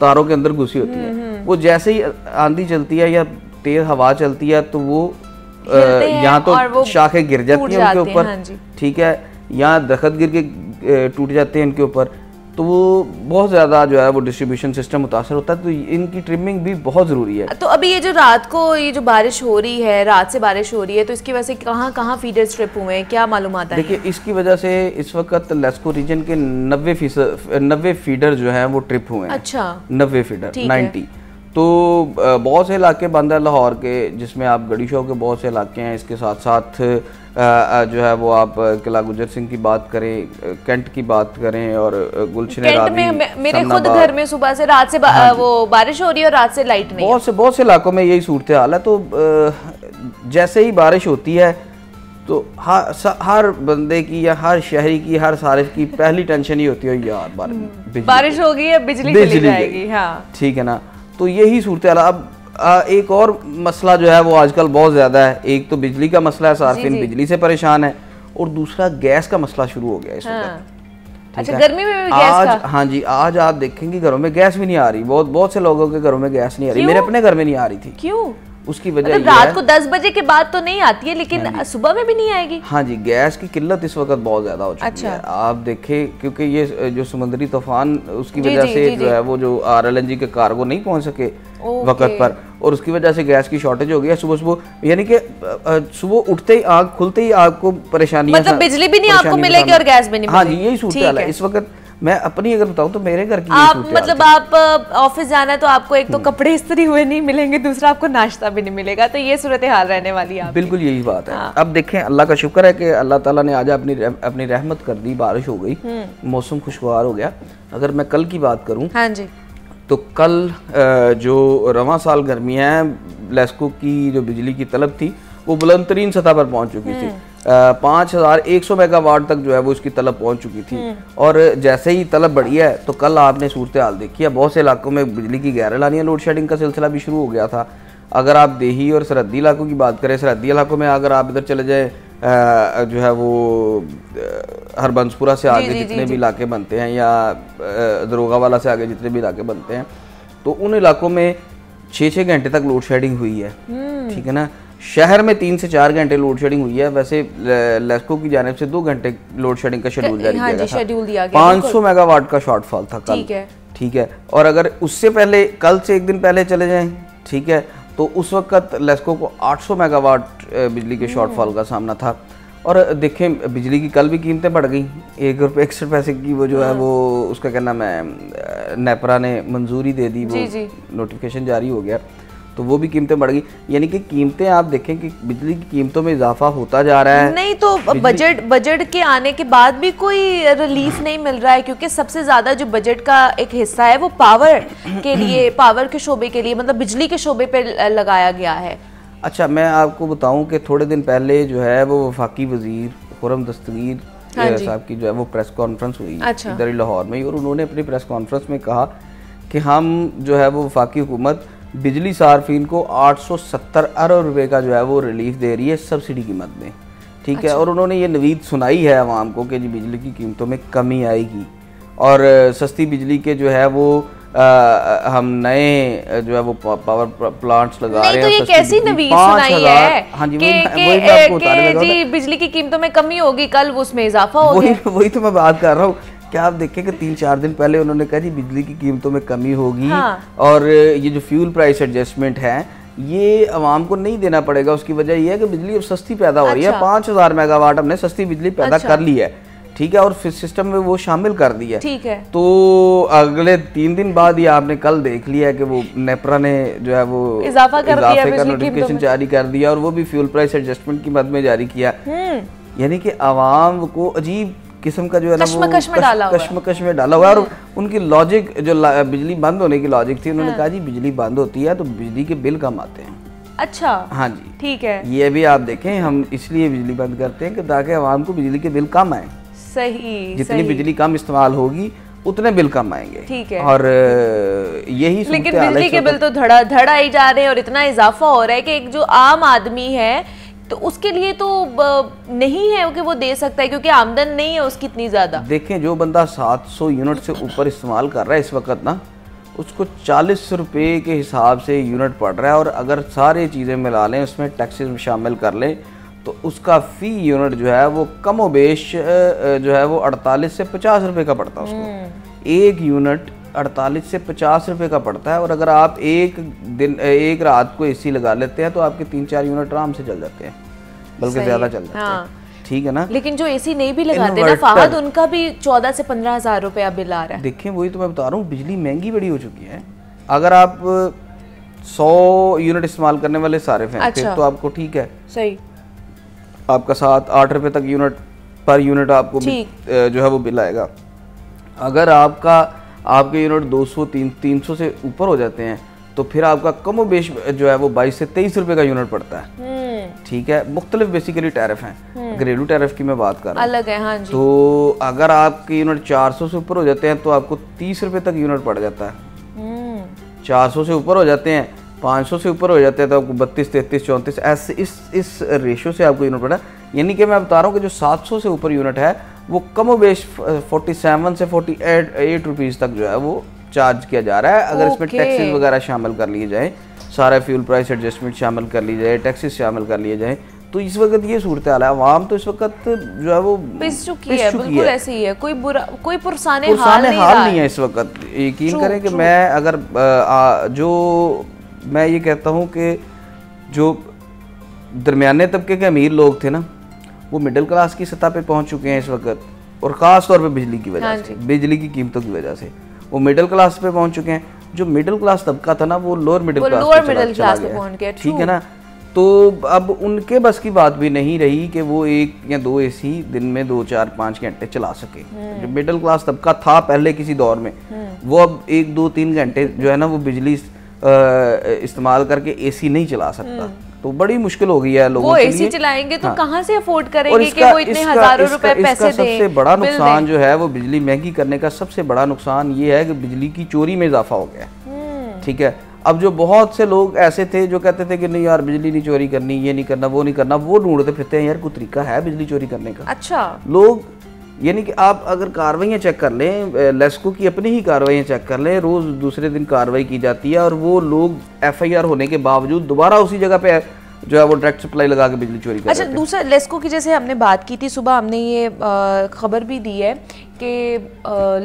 Speaker 4: तारों के अंदर घुसी होती हैं। हम्म, हम्म। वो जैसे ही आंधी चलती है या तेज हवा चलती है तो वो यहाँ तो शाखें गिर जाती हैं उनके ऊपर हाँ ठीक है यहाँ दरख्त गिर के टूट जाते हैं इनके ऊपर। तो वो बहुत ज़्यादा जो है वो डिस्ट्रीब्यूशन सिस्टम मुतासर होता है तो इनकी ट्रिमिंग भी बहुत ज़रूरी है।
Speaker 1: तो अभी ये जो रात को ये जो बारिश हो रही है रात से बारिश हो रही है तो इसकी वजह से कहाँ कहाँ फीडर स्ट्रिप हुए हैं? क्या मालूम आता
Speaker 4: है? देखिए इसकी वजह से इस वक्त लेस्को रीजन के नब्बे फ़ीसद नब्बे फीडर जो है वो ट्रिप हुए हैं।
Speaker 1: अच्छा।
Speaker 4: नब्बे फीडर नाइन्टी तो बहुत से इलाके बंद है लाहौर के जिसमें आप गड़ी शो के बहुत से इलाके हैं इसके साथ साथ जो है वो आप किला गुजर सिंह की बात करें कैंट की बात करें और गुलशन
Speaker 1: में मेरे खुद घर में सुबह से रात से हाँ वो बारिश हो रही है और रात से लाइट नहीं
Speaker 4: बहुत से बहुत से इलाकों में यही सूरत हाल है तो जैसे ही बारिश होती है तो हर हर बंदे की या हर शहरी की हर सारे की पहली टेंशन ही होती है यार
Speaker 1: हम्म। बारिश होगी या बिजली चली जाएगी हाँ।
Speaker 4: ठीक है ना? तो यही सूरत अब एक और मसला जो है वो आजकल बहुत ज़्यादा है। एक तो बिजली का मसला है सार्फिन बिजली से परेशान है और दूसरा गैस का मसला शुरू हो गया इस हाँ।
Speaker 1: वक्त अच्छा गर्मी में भी गैस
Speaker 4: आज का? हाँ जी आज आप देखेंगे घरों में गैस भी नहीं आ रही। बहुत बहुत से लोगों के घरों में गैस नहीं आ रही। मेरे अपने घर में नहीं आ रही थी।
Speaker 1: क्यों?
Speaker 4: उसकी वजह मतलब
Speaker 1: रात को दस बजे के बाद तो नहीं आती है लेकिन हाँ सुबह में भी नहीं आएगी?
Speaker 4: हाँ जी गैस की किल्लत इस वक्त बहुत ज़्यादा हो चुकी अच्छा। है। आप देखें क्योंकि ये जो समुद्री तूफ़ान उसकी वजह से जो है वो जो आर एल एन जी के कार्गो नहीं पहुँच सके वक्त पर और उसकी वजह से गैस की शॉर्टेज हो गई है सुबह सुबह यानी कि सुबह उठते ही आग खुलते ही आपको परेशानी
Speaker 1: मतलब बिजली भी नहीं आपको मिलेगी और गैस भी नहीं
Speaker 4: हाँ जी यही सूरत है। इस वक्त मैं अपनी अगर बताऊँ तो मेरे घर की
Speaker 1: आप मतलब आप ऑफ़िस जाना है तो आपको एक तो हम्म। कपड़े इस्त्री हुए नहीं मिलेंगे दूसरा आपको नाश्ता भी नहीं मिलेगा तो ये सूरत हाल रहने वाली है
Speaker 4: बिल्कुल यही बात है। हाँ। अब देखें अल्लाह का शुक्र है कि अल्लाह ताला ने आज अपनी अपनी रहमत कर दी बारिश हो गई हम्म। मौसम खुशगवार हो गया। अगर मैं कल की बात करूँ
Speaker 1: हाँ जी।
Speaker 4: तो कल जो रवा साल गर्मी है लेस्को की जो बिजली की तलब थी वो बुलंद तरीन सतह पर पहुँच चुकी थी हम्म। पाँच हज़ार एक सौ मेगावाट तक जो है वो इसकी तलब पहुँच चुकी थी हम्म। और जैसे ही तलब बढ़ी है तो कल आपने सूरत हाल देखी है बहुत से इलाकों में बिजली की गैर लानी लोड शेडिंग का सिलसिला भी शुरू हो गया था अगर आप देही और सरहदी इलाकों की बात करें सरहदी इलाकों में अगर आप इधर चले जाए जो है वो हरबंसपुरा से आगे जी, जी, जितने जी, भी इलाके बनते हैं या दरोगा वाला से आगे जितने भी इलाके बनते हैं तो उन इलाकों में छः छः घंटे तक लोड शेडिंग हुई है। हम्म। ठीक है ना? शहर में तीन से चार घंटे लोड शेडिंग हुई है। वैसे लेस्को की जानब से दो घंटे लोड शेडिंग का शेड्यूल जारी हाँ किया गया पाँच सौ मेगावाट का शॉर्टफॉल था कल। ठीक है। और अगर उससे पहले कल से एक दिन पहले चले जाएँ ठीक है? तो उस वक्त लेस्को को 800 मेगावाट बिजली के शॉर्टफॉल। का सामना था। और देखें बिजली की कल भी कीमतें बढ़ गई। एक रुपये इकसठ पैसे की वो जो है हाँ। वो उसका कहना मैं नेपरा ने मंजूरी दे दी वो नोटिफिकेशन जारी हो गया। तो वो भी कीमतें बढ़ गई। यानी कि कीमतें आप देखें कि बिजली की कीमतों में इजाफा होता जा रहा है।
Speaker 1: नहीं तो बजट बजट के आने के बाद भी कोई रिलीफ नहीं मिल रहा है क्योंकि सबसे ज़्यादा जो बजट का एक हिस्सा है वो पावर के लिए पावर के शोबे के लिए मतलब बिजली के शोबे पर लगाया गया है।
Speaker 4: अच्छा मैं आपको बताऊँ कि थोड़े दिन पहले जो है वो वफाकी वज़ीर खुरम दस्तगीर हाँ साहब की जो है वो प्रेस कॉन्फ्रेंस हुई अच्छा। इधर लाहौर में और उन्होंने अपनी प्रेस कॉन्फ्रेंस में कहा कि हम जो है वो वफाकी हुकूमत बिजली सार्फिन को 870 अरब रुपए का जो है वो रिलीफ दे रही है सब्सिडी कीमत में ठीक अच्छा। है और उन्होंने ये नवीद सुनाई है आवाम को कि जी बिजली की कीमतों में कमी आएगी और सस्ती बिजली के जो है वो आ, हम नए जो है वो पावर प्लांट्स लगा रहे
Speaker 1: हैं तो ये कैसी नवीद सुनाई है? हाँ जी के, वही, के, के, जी बिजली की कीमतों में कमी होगी कल उसमें इजाफा होगा
Speaker 4: वही वही तो मैं बात कर रहा हूँ। क्या आप देखें कि तीन चार दिन पहले उन्होंने कहा जी बिजली की कीमतों में कमी होगी हाँ। और ये जो फ्यूल प्राइस एडजस्टमेंट है ये आवाम को नहीं देना पड़ेगा। उसकी वजह यह है कि बिजली अब सस्ती पैदा हो रही है। अच्छा। पाँच हज़ार मेगावाट हमने सस्ती बिजली पैदा अच्छा। कर ली है। ठीक है और फिर सिस्टम में वो शामिल कर दिया
Speaker 1: ठीक है।
Speaker 4: तो अगले तीन दिन बाद ही आपने कल देख लिया कि वो नेपरा ने जो है वो
Speaker 1: इजाफा कर दिया का
Speaker 4: नोटिफिकेशन जारी कर दिया और वो भी फ्यूल प्राइस एडजस्टमेंट की मद में जारी किया। हम्म। यानी कि आवाम को अजीब किस्म का जो है ना वो कश्मकश में डाला हुआ है। और उनकी लॉजिक जो बिजली बंद होने की लॉजिक थी उन्होंने हाँ। कहा जी बिजली बंद होती है तो बिजली के बिल कम आते हैं।
Speaker 1: अच्छा।
Speaker 4: हाँ जी।
Speaker 1: ठीक है।
Speaker 4: ये भी आप देखें हम इसलिए बिजली बंद करते हैं कि ताकि आवाम को बिजली के बिल कम आए।
Speaker 1: सही
Speaker 4: जितनी सही। बिजली कम इस्तेमाल होगी उतने बिल कम आएँगे।
Speaker 1: ठीक है।
Speaker 4: और यही
Speaker 1: लेकिन बिजली के बिल तो धड़ा धड़ा ही जा रहे हैं और इतना इजाफा हो रहा है कि एक जो आम आदमी है तो उसके लिए तो नहीं है कि वो दे सकता है क्योंकि आमदन नहीं है उसकी इतनी ज़्यादा।
Speaker 4: देखें जो बंदा 700 यूनिट से ऊपर इस्तेमाल कर रहा है इस वक्त ना उसको चालीस रुपये के हिसाब से यूनिट पड़ रहा है और अगर सारी चीज़ें मिला लें उसमें टैक्सेस शामिल कर लें तो उसका फ़ी यूनिट जो है वो कम वेश जो है वो अड़तालीस से पचास रुपये का पड़ता है उसको हम्म। एक यूनिट अड़तालीस से पचास रुपये का पड़ता है और अगर आप एक दिन एक रात को एसी लगा लेते हैं तो आपके तीन चार यूनिट आराम से चल जाते हैं बल्कि ज़्यादा चल जाते हाँ। हैं। ठीक है ना?
Speaker 1: लेकिन जो एसी नहीं भी लगाते ना फाहद उनका भी चौदह से पंद्रह हज़ार रुपया बिल आ रहा है।
Speaker 4: देखें वही तो मैं बता रहा हूँ बिजली महँगी बड़ी हो चुकी है। अगर आप सौ यूनिट इस्तेमाल करने वाले सारे फ़ैन अच्छा। तो आपको ठीक है।
Speaker 1: सही।
Speaker 4: आपका सात आठ रुपए तक यूनिट पर यूनिट आपको जो है वो बिल आएगा अगर आपका आपके यूनिट 200 तीन तीन सौ से ऊपर हो जाते हैं तो फिर आपका कमो बेश जो है वो बाईस से तेईस रुपए का यूनिट पड़ता है। हम्म। ठीक है? मुख्तलिफ़ बेसिकली टैरिफ हैं। घरेलू टैरिफ की मैं बात कर रहा
Speaker 1: हूँ। अलग है हाँ जी।
Speaker 4: तो अगर आपके यूनिट 400 से ऊपर हो जाते हैं तो आपको तीस रुपए तक यूनिट पड़ जाता है। चार सौ से ऊपर हो जाते हैं पाँच सौ से ऊपर हो जाते हैं तो आपको बत्तीस तैतीस चौंतीस ऐसे इस इस रेशो से आपको यूनिट पड़ा यानी कि मैं बता रहा हूँ कि जो सात सौ से ऊपर यूनिट है वो कम बेश फोर्टी सेवन से फोर्टी एट एट रुपीज़ तक जो है वो चार्ज किया जा रहा है। अगर okay. इसमें टैक्सेस वगैरह शामिल कर लिए जाए सारा फ्यूल प्राइस एडजस्टमेंट शामिल कर लिए जाए टैक्सेस शामिल कर लिए जाए तो इस वक्त ये सूरत हाल है। आवाम तो इस वक्त जो है वो
Speaker 1: पिस चुकी है बिल्कुल ऐसे ही है। कोई बुरा कोई पुरसाने
Speaker 4: हाल नहीं, हाल नहीं है। इस वक्त। यकीन करें कि मैं अगर आ, जो मैं ये कहता हूँ कि जो दरमियाने तबके के अमीर लोग थे ना वो मिडिल क्लास की सतह पे पहुँच चुके हैं इस वक्त और ख़ास तौर पे बिजली की वजह हाँ से बिजली की कीमतों की वजह से। वो मिडिल क्लास पे पहुँच चुके हैं। जो मिडिल क्लास तबका था ना वो lower middle class lower middle class पे पहुँच गया ठीक है ना? तो अब उनके बस की बात भी नहीं रही कि वो एक या दो एसी दिन में दो चार पाँच घंटे चला सके। हम्म। जो मिडिल क्लास तबका था पहले किसी दौर में हम्म। वो अब एक दो तीन घंटे जो है ना वो बिजली इस्तेमाल करके एसी नहीं चला सकता। हम्म। तो बड़ी मुश्किल हो गई है लोगों वो
Speaker 1: एसी चलाएँगे तो हाँ। कहाँ से अफोर्ड करेंगे इसका, कि वो इतने इसका, हज़ारों रुपए पैसे इसका
Speaker 4: सबसे बड़ा नुकसान जो है वो बिजली महँगी करने का सबसे बड़ा नुकसान ये है कि बिजली की चोरी में इजाफा हो गया। ठीक है? अब जो बहुत से लोग ऐसे थे जो कहते थे कि नहीं यार बिजली नहीं चोरी करनी ये नहीं करना वो नहीं करना वो ढूंढते फिरते हैं यार कोई तरीका है बिजली चोरी करने का?
Speaker 1: अच्छा।
Speaker 4: लोग यानी कि आप अगर कार्रवाइयाँ चेक कर लें लेस्को की अपनी ही कार्रवाइयाँ चेक कर लें रोज़ दूसरे दिन कार्रवाई की जाती है और वो लोग एफआईआर होने के बावजूद दोबारा उसी जगह पे जो है वो डायरेक्ट सप्लाई लगा के बिजली चोरी कर
Speaker 1: अच्छा दूसरा लेस्को की जैसे हमने बात की थी सुबह हमने ये खबर भी दी है कि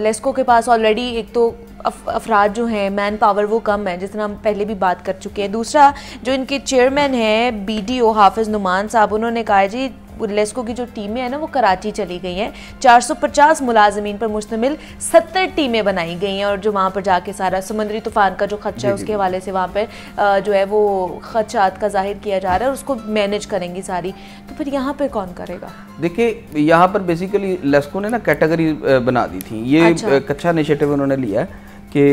Speaker 1: लेस्को के पास ऑलरेडी एक तो अफ, अफराद जो हैं मैन पावर वो कम है जिस तरह हम पहले भी बात कर चुके हैं। दूसरा जो इनके चेयरमैन हैं बीडीओ हाफिज़ नुमान साहब उन्होंने कहा जी लेस्को की जो टीमें हैं ना वो कराची चली गई हैं। 450 मुलाजमीन पर मुश्तमिल 70 टीमें बनाई गई हैं और जो वहाँ पर जाके सारा समुद्री तूफ़ान का जो खर्चा है उसके हवाले से वहाँ पर जो है वो खदशात का ज़ाहिर किया जा रहा है और उसको मैनेज करेंगी सारी। तो फिर यहाँ पर कौन करेगा?
Speaker 4: देखिए यहाँ पर बेसिकली लेस्को ने ना कैटेगरी बना दी थी। ये अच्छा। कच्चा इनिशिएटिव उन्होंने लिया है। कि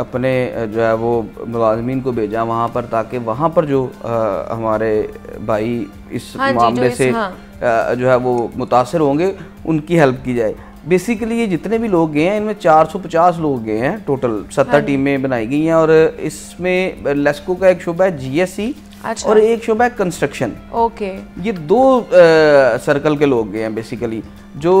Speaker 4: अपने जो है वो मुलाजमीन को भेजा वहाँ पर ताकि वहाँ पर जो आ, हमारे भाई इस हाँ मामले से हाँ। जो है वो मुतासर होंगे उनकी हेल्प की जाए। बेसिकली ये जितने भी लोग गए हैं इनमें 450 लोग गए हैं टोटल। सत्तर हाँ टीमें बनाई गई हैं और इसमें लेस्को का एक शुबा है जीएससी अच्छा। और एक शुबा है कंस्ट्रक्शन।
Speaker 1: ओके।
Speaker 4: ये दो आ, सर्कल के लोग गए हैं बेसिकली जो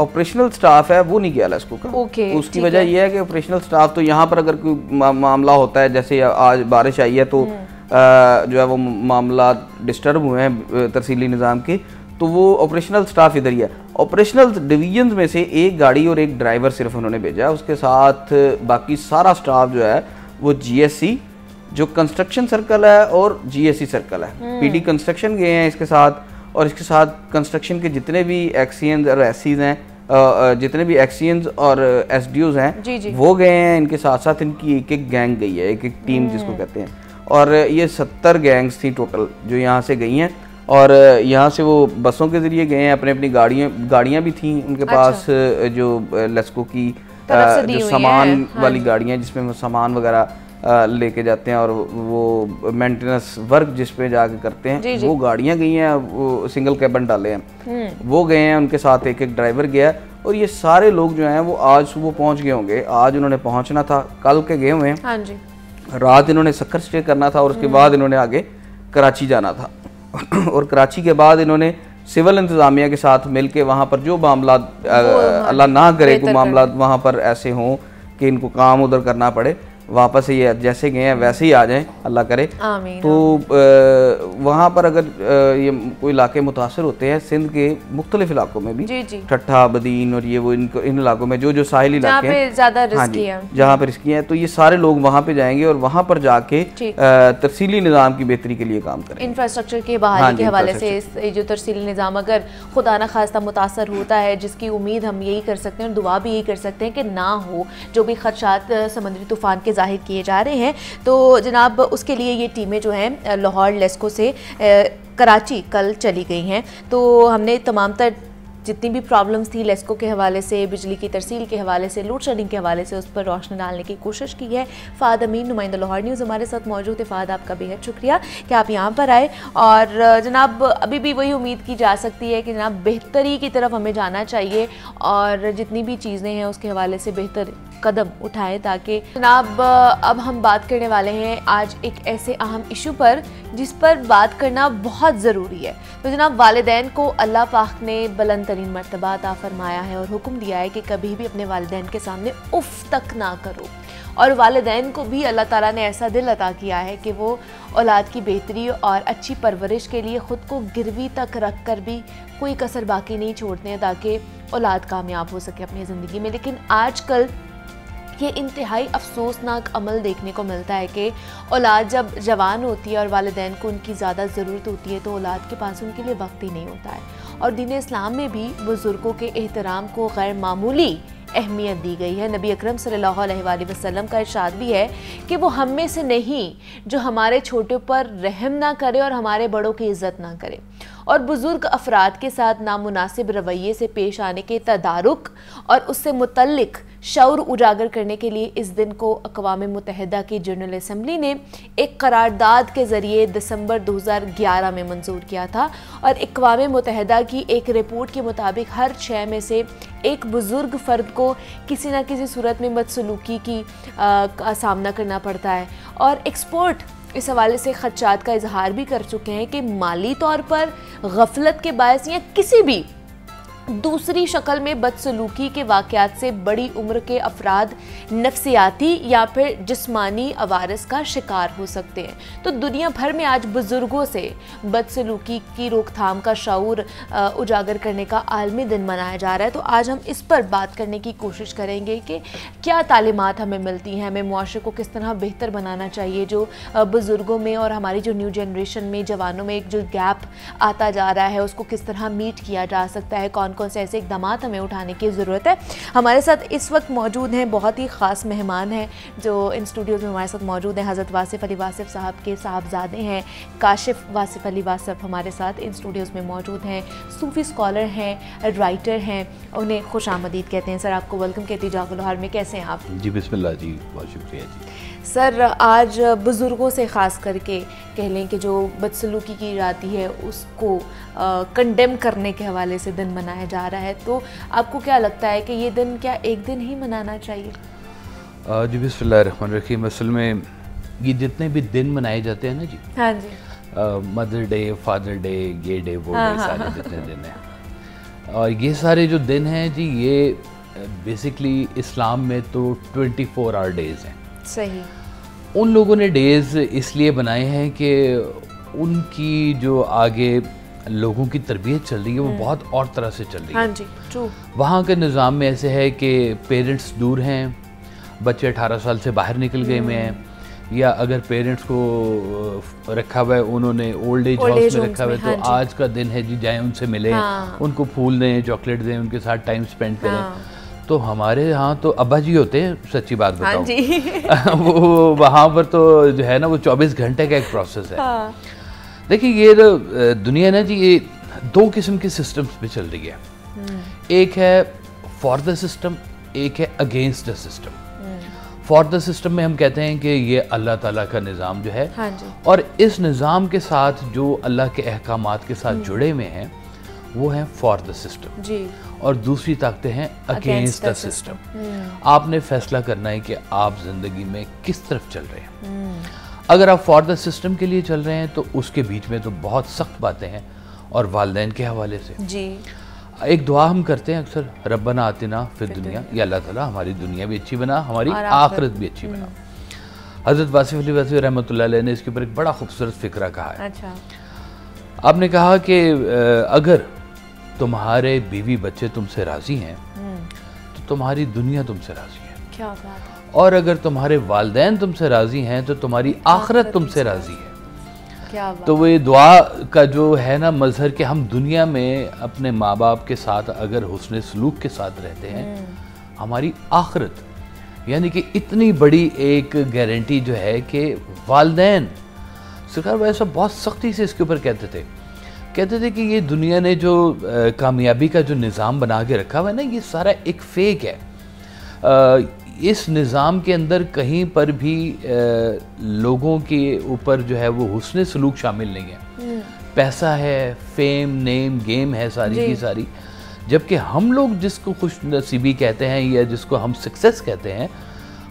Speaker 4: ऑपरेशनल स्टाफ है वो नहीं गया लेस्को का
Speaker 1: ओके
Speaker 4: उसकी वजह यह है कि ऑपरेशनल स्टाफ तो यहाँ पर अगर कोई मा, मामला होता है जैसे आज बारिश आई है तो आ, हम्म। जो है वो मामला डिस्टर्ब हुए हैं तरसीली निज़ाम के तो वो ऑपरेशनल स्टाफ इधर ही है। ऑपरेशनल डिवीज़न में से एक गाड़ी और एक ड्राइवर सिर्फ़ उन्होंने भेजा उसके साथ बाकी सारा स्टाफ जो है वो जीएससी जो कंस्ट्रक्शन सर्कल है और जीएससी सर्कल है पीडी हम्म। कंस्ट्रक्शन गए हैं इसके साथ और इसके साथ कंस्ट्रक्शन के जितने भी एक्सीएंस और एस हैं जितने भी एक्सीएंस और एस हैं जी जी। वो गए हैं इनके साथ साथ इनकी एक एक गैंग गई है एक एक टीम जिसको हम्म। कहते हैं और ये सत्तर गैंग्स थी टोटल जो यहाँ से गई हैं और यहाँ से वो बसों के ज़रिए गए हैं अपने अपनी गाड़ियाँ गाड़ियाँ भी थी उनके अच्छा। पास जो लेस्को की जो सामान हाँ वाली गाड़ियाँ जिसमें सामान वगैरह लेके जाते हैं और वो मेंटेनेंस वर्क जिस पे जाके करते हैं जी जी। वो गाड़ियाँ गई हैं वो सिंगल कैबन डाले हैं। हम्म। वो गए हैं उनके साथ एक एक ड्राइवर गया और ये सारे लोग जो हैं वो आज सुबह पहुँच गए होंगे। आज उन्होंने पहुँचना था कल के गए हुए हैं।
Speaker 1: हाँ जी।
Speaker 4: रात इन्होंने सक्कर स्टे करना था और उसके हम्म। बाद इन्होंने आगे कराची जाना था। और कराची के बाद इन्होंने सिविल इंतज़ामिया के साथ मिल के वहाँ पर जो मामला अल्लाह ना करे कोई मामला वहाँ पर ऐसे हों कि इनको काम उधर करना पड़े। वापस ये जैसे गए हैं वैसे ही आ जाएँ अल्लाह करे। तो वहाँ पर अगर ये कोई इलाके मुतासर होते हैं सिंध के मुख्तलिफ़ इलाकों में भी ठट्ठा बदीन और ये वो इन इन इलाकों में जो जो साहिल इलाके हैं।
Speaker 1: ज़्यादा हाँ जी
Speaker 4: जहाँ पर रिस्की है तो ये सारे लोग वहाँ पे जाएँगे और वहाँ पर जाके तरसीली निज़ाम की बेहतरी के लिए काम करें
Speaker 1: इंफ्रास्ट्रक्चर के बहाली हाँ के हवाले से जो तरसीली निज़ाम अगर खुदा न खास्ता मुतासर होता है जिसकी उम्मीद हम यही कर सकते हैं और दुआ भी यही कर सकते हैं कि ना हो जो भी खदशात समंदरी तूफ़ान के ज़ाहिर किए जा रहे हैं। तो जनाब, उसके लिए ये टीमें जो हैं लाहौर, लेस्को से कराची कल चली गई हैं। तो हमने तमाम तर जितनी भी प्रॉब्लम्स थी लेस्को के हवाले से, बिजली की तरसील के हवाले से लोड शेडिंग के हवाले से, उस पर रोशनी डालने की कोशिश की है। फ़ाद अमीन, नुमाइंदा लाहौर न्यूज़ हमारे साथ मौजूद है। फ़ाद, आपका बेहद शुक्रिया कि आप यहाँ पर आए। और, जनाब, अभी भी वही उम्मीद की जा सकती है कि जनाब, बेहतरी की तरफ़ हमें जाना चाहिए और जितनी भी चीज़ें हैं उसके हवाले से बेहतर कदम उठाएँ ताकि जनाब, अब हम बात करने वाले हैं आज एक ऐसे अहम इशू पर जिस पर बात करना बहुत ज़रूरी है। तो जनाब, वालदेन को अल्लाह पाक ने बुलंद तरीन मरतबा अता फरमाया है और हुक्म दिया है कि कभी भी अपने वालदेन के सामने उफ तक ना करो। और वालदेन को भी अल्लाह ताला ने ऐसा दिल अता किया है कि वो औलाद की बेहतरी और अच्छी परवरिश के लिए ख़ुद को गिरवी तक रख कर भी कोई कसर बाकी नहीं छोड़ते हैं ताकि औलाद कामयाब हो सके अपनी ज़िंदगी में। लेकिन आजकल ये इंतहाई अफसोसनाक अमल देखने को मिलता है कि औलाद जब जवान होती है और वालदेन को उनकी ज़्यादा ज़रूरत होती है तो औलाद के पास उनके लिए वक्त ही नहीं होता है। और दीन इस्लाम में भी बुज़ुर्गों के एहतराम को गैर मामूली अहमियत दी गई है। नबी अकरम सल्लल्लाहु अलैहि वसल्लम का इरशाद भी है कि वो हम में से नहीं, जो हमारे छोटे पर रहम ना करे और हमारे बड़ों की इज़्ज़त ना करे। और बुज़ुर्ग अफराद के साथ नामुनासिब रवैये से पेश आने के तदारुक और उससे मुतलक शौर उजागर करने के लिए इस दिन को अकवा मुतहदा की जनरल असम्बली ने एक करारदाद के ज़रिए दिसंबर 2011 में मंजूर किया था और अकवा मुतहदा की एक रिपोर्ट के मुताबिक हर छः में से एक बुज़ुर्ग फ़र्द को किसी न किसी सूरत में बदसलूकी की आ, का सामना करना पड़ता है। और एक्सपोर्ट इस हवाले से खदशात का इजहार भी कर चुके हैं कि माली तौर पर गफलत के बायस या किसी भी दूसरी शक्ल में बदसलूकी के वाक़ात से बड़ी उम्र के अफराद, नफसियाती या फिर जिस्मानी अवारस का शिकार हो सकते हैं। तो दुनिया भर में आज बुज़ुर्गों से बदसलूकी की रोकथाम का शूर उजागर करने का आलमी दिन मनाया जा रहा है। तो आज हम इस पर बात करने की कोशिश करेंगे कि क्या तालीमत हमें मिलती हैं, हमें मुआरे को किस तरह बेहतर बनाना चाहिए, जो बुज़ुर्गों में और हमारी जो न्यू जनरेशन में, जवानों में एक जो गैप आता जा रहा है, उसको किस तरह मीट किया जा सकता है कौन कौन से ऐसे इकदाम हमें उठाने की ज़रूरत है। हमारे साथ इस वक्त मौजूद हैं, बहुत ही ख़ास मेहमान हैं जो इन स्टूडियोज़ में हमारे साथ मौजूद हैं। हज़रत वासिफ़ अली वासिफ़ साहब के साहबजादे हैं, काशिफ वासिफ़ अली वासिफ़ हमारे साथ इन स्टूडियोज़ में मौजूद हैं। सूफ़ी स्कॉलर हैं, राइटर हैं, उन्हें खुश आमदीद कहते हैं। सर, आपको वेलकम कहती जागुलहार में कैसे हैं आप?
Speaker 5: जी, बिस्मिल्लाह जी, बहुत शुक्रिया जी।
Speaker 1: सर आज बुज़ुर्गों से ख़ास करके कह लें कि जो बदसलूकी की जाती है उसको कंडेम करने के हवाले से दिन मनाया जा रहा है। तो आपको क्या लगता है कि ये दिन क्या एक दिन ही मनाना चाहिए?
Speaker 5: जी बिस्मिल्लाहिर्रहमानिर्रहीम असल में ये जितने भी दिन मनाए जाते हैं ना जी
Speaker 1: हाँ जी।
Speaker 5: मदर डे फादर डे ये डे वो
Speaker 1: हाँ,
Speaker 5: डे
Speaker 1: हाँ,
Speaker 5: सारे
Speaker 1: हाँ,
Speaker 5: जितने दिन हैं। और ये सारे जो दिन हैं जी ये बेसिकली इस्लाम में तो 24 फोर आवर डेज़ हैं।
Speaker 1: सही
Speaker 5: उन लोगों ने डेज़ इसलिए बनाए हैं कि उनकी जो आगे लोगों की तरबियत चल रही है वो हम्म। बहुत और तरह से चल रही
Speaker 1: हाँ जी ट्रू
Speaker 5: वहाँ के निज़ाम में ऐसे है कि पेरेंट्स दूर हैं बच्चे अठारह साल से बाहर निकल गए हुए हैं हम्म। या अगर पेरेंट्स को रखा हुआ है उन्होंने ओल्ड एज हाउस में रखा हुआ है तो हाँ आज का दिन है जी जाए उनसे मिले हाँ। उनको फूल दें चॉकलेट दें उनके साथ टाइम स्पेंड करें हाँ। तो हमारे यहाँ तो अब्बा जी होते हैं सच्ची बात बताओ
Speaker 1: हाँ
Speaker 5: बताऊँ वो वहाँ पर तो जो है ना वो 24 घंटे का एक प्रोसेस है हाँ। देखिए ये तो दुनिया ना जी ये दो किस्म के सिस्टम्स पे चल रही है हम्म। एक है फॉर द सिस्टम एक है against the system for the system में हम कहते हैं कि ये अल्लाह ताला का निज़ाम जो है
Speaker 1: हाँ जी।
Speaker 5: और इस निज़ाम के साथ जो अल्लाह के अहकाम के साथ हम्म। जुड़े हुए हैं वो हैं फॉर द सिस्टम
Speaker 1: जी
Speaker 5: और दूसरी ताकतें हैं अगेंस्ट द सिस्टम आपने फैसला करना है कि आप ज़िंदगी में किस तरफ़ चल रहे हैं। हम्म। अगर आप फॉर द सिस्टम के लिए चल रहे हैं तो उसके बीच में तो बहुत सख्त बातें हैं और वालदेन के हवाले से।
Speaker 1: जी।
Speaker 5: एक दुआ हम करते हैं अक्सर रबना आतिना फिर दुनिया। या अल्लाह ताला हमारी दुनिया भी अच्छी बना हमारी आखिरत भी अच्छी बना। हम्म। हज़रत वासिफ अली वासिफ रहमत ने इसके ऊपर एक बड़ा खूबसूरत फिक्रा कहा है।
Speaker 1: अच्छा।
Speaker 5: आपने कहा कि अगर तुम्हारे बीवी बच्चे तुमसे राज़ी हैं हम्म। तो तुम्हारी दुनिया तुमसे राज़ी है।
Speaker 1: क्या बात है।
Speaker 5: और अगर तुम्हारे वालदेन तुमसे राज़ी हैं तो तुम्हारी आखरत तुमसे राज़ी है।
Speaker 1: क्या बात
Speaker 5: तो वो ये दुआ का जो है ना मजहर कि हम दुनिया में अपने माँ बाप के साथ अगर हुसन सलूक के साथ रहते हैं हम्म। हमारी आखरत यानी कि इतनी बड़ी एक गारंटी जो है कि वालदेन सरकार वैसा बहुत सख्ती से इसके ऊपर कहते थे कहते थे कि ये दुनिया ने जो कामयाबी का जो निज़ाम बना के रखा हुआ है ना ये सारा एक फेक है। आ, इस निज़ाम के अंदर कहीं पर भी आ, लोगों के ऊपर जो है वो हुसन सलूक शामिल नहीं है। हम्म। पैसा है फेम नेम गेम है सारी की सारी। जबकि हम लोग जिसको खुश नसीबी कहते हैं या जिसको हम सक्सेस कहते हैं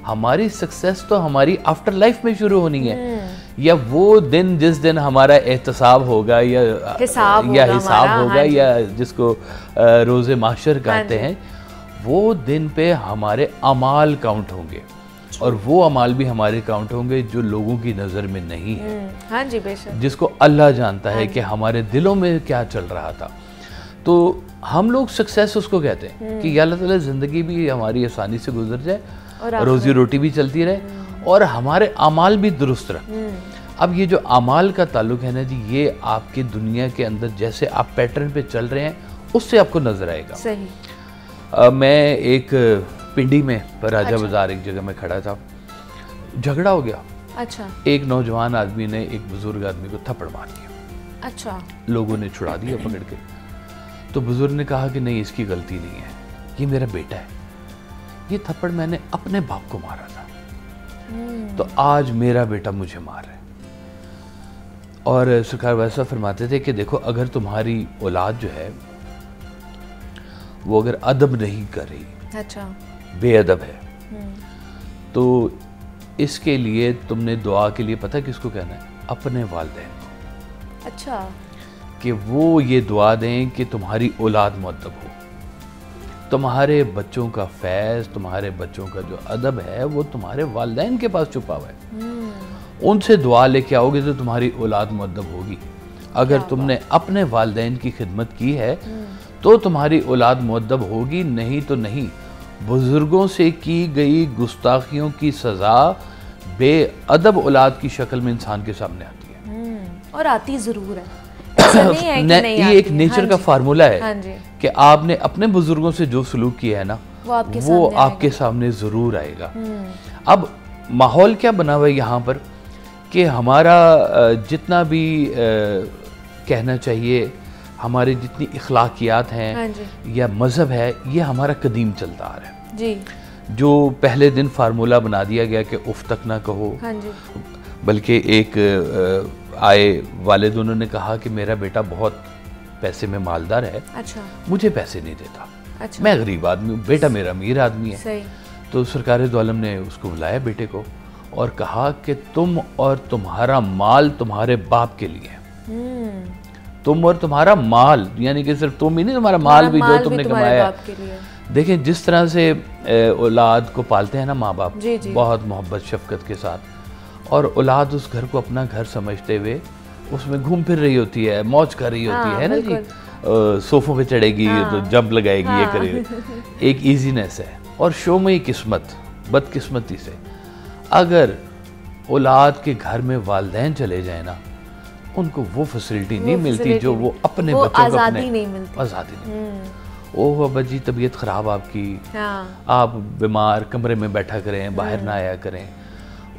Speaker 5: हमारी सक्सेस तो हमारी आफ्टर लाइफ में शुरू होनी है। हम्म। या वो दिन जिस दिन हमारा एहतसाब होगा या
Speaker 1: हिसाब
Speaker 5: या हिसाब होगा हाँ या जिसको रोज़े माशर हाँ कहते हैं वो दिन पे हमारे अमाल काउंट होंगे। और वो अमाल भी हमारे काउंट होंगे जो लोगों की नज़र में नहीं है।
Speaker 1: हम्म, हाँ जी बेशक।
Speaker 5: जिसको अल्लाह जानता है हाँ कि हमारे दिलों में क्या चल रहा था। तो हम लोग सक्सेस उसको कहते हैं कि हम्म। अल्लाह ताला ज़िंदगी भी हमारी आसानी से गुजर जाए रोज़ी रोटी भी चलती रहे। और हमारे अमाल भी दुरुस्त रहे हम्म। अब ये जो अमाल का ताल्लुक है ना जी ये आपकी दुनिया के अंदर जैसे आप पैटर्न पे चल रहे हैं उससे आपको नज़र आएगा।
Speaker 1: सही।
Speaker 5: आ, मैं एक पिंडी में राजा अच्छा। बाज़ार एक जगह में खड़ा था। झगड़ा हो गया।
Speaker 1: अच्छा।
Speaker 5: एक नौजवान आदमी ने एक बुज़ुर्ग आदमी को थप्पड़ मार दिया।
Speaker 1: अच्छा।
Speaker 5: लोगों ने छुड़ा दिया पकड़ के। तो बुज़ुर्ग ने कहा कि नहीं इसकी गलती नहीं है। ये मेरा बेटा है। ये थप्पड़ मैंने अपने बाप को मारा था। तो आज मेरा बेटा मुझे मार रहा है। और सरकार वैसा फरमाते थे कि देखो अगर तुम्हारी औलाद जो है वो अगर अदब नहीं कर रही
Speaker 1: अच्छा।
Speaker 5: बेअदब है हम्म। तो इसके लिए तुमने दुआ के लिए पता किसको कहना है? अपने वालदेन
Speaker 1: को। अच्छा।
Speaker 5: कि वो ये दुआ दें कि तुम्हारी औलाद मुद्दब हो। तुम्हारे बच्चों का फैज़ तुम्हारे बच्चों का जो अदब है वो तुम्हारे वालदेन के पास छुपा हुआ है हम्म। उनसे दुआ लेके आओगे तो तुम्हारी औलाद मुद्दब होगी अगर तुमने अपने वालदेन की खिदमत की है हम्म। तो तुम्हारी औलाद मुद्दब होगी नहीं तो नहीं बुज़ुर्गों से की गई गुस्ताखियों की सज़ा बेअदब औलाद की शक्ल में इंसान के सामने आती है
Speaker 1: हम्म। और आती ज़रूर है
Speaker 5: ये एक नेचर हाँ का फार्मूला है हाँ कि आपने अपने बुज़ुर्गों से जो सलूक किया है ना
Speaker 1: वो आपके
Speaker 5: वो सामने आपके सामने ज़रूर आएगा। हम्म। अब माहौल क्या बना हुआ है यहाँ पर कि हमारा जितना भी कहना चाहिए हमारे जितनी इखलाकियात हैं हाँ या मज़हब है ये हमारा कदीम चलता आ रहा है।
Speaker 1: जी।
Speaker 5: जो पहले दिन फार्मूला बना दिया गया कि उफ तक ना कहो
Speaker 1: हाँ जी।
Speaker 5: बल्कि एक आए वालिद उन्होंने कहा कि मेरा बेटा बहुत पैसे में मालदार है।
Speaker 1: अच्छा।
Speaker 5: मुझे पैसे नहीं देता।
Speaker 1: अच्छा।
Speaker 5: मैं गरीब आदमी हूँ बेटा मेरा अमीर आदमी है।
Speaker 1: सही।
Speaker 5: तो सरकार दोलम ने उसको बुलाया बेटे को और कहा कि तुम और तुम्हारा माल तुम्हारे बाप के लिए हम्म। तुम और तुम्हारा माल यानी कि सिर्फ़ तुम ही नहीं तुम्हारा माल भी जो तुमने कमाया देखें जिस तरह से औलाद को पालते हैं ना माँ बाप बहुत मोहब्बत शफकत के साथ और औलाद उस घर को अपना घर समझते हुए उसमें घूम फिर रही होती है मौज कर रही होती हाँ, है ना जी? सोफों पे चढ़ेगी हाँ, तो जंप लगाएगी हाँ, ये करेगी। एक इजीनेस है और शो में किस्मत बदकिस्मती से। अगर औलाद के घर में वालदेन चले जाए ना उनको वो फैसिलिटी नहीं मिलती जो वो अपने वो बच्चों को अपने
Speaker 1: नहीं मिलती।
Speaker 5: आज़ादी नहीं हम्म। ओह बाबा जी तबीयत ख़राब आपकी।
Speaker 1: हाँ।
Speaker 5: आप बीमार कमरे में बैठा करें बाहर हम्म। ना आया करें।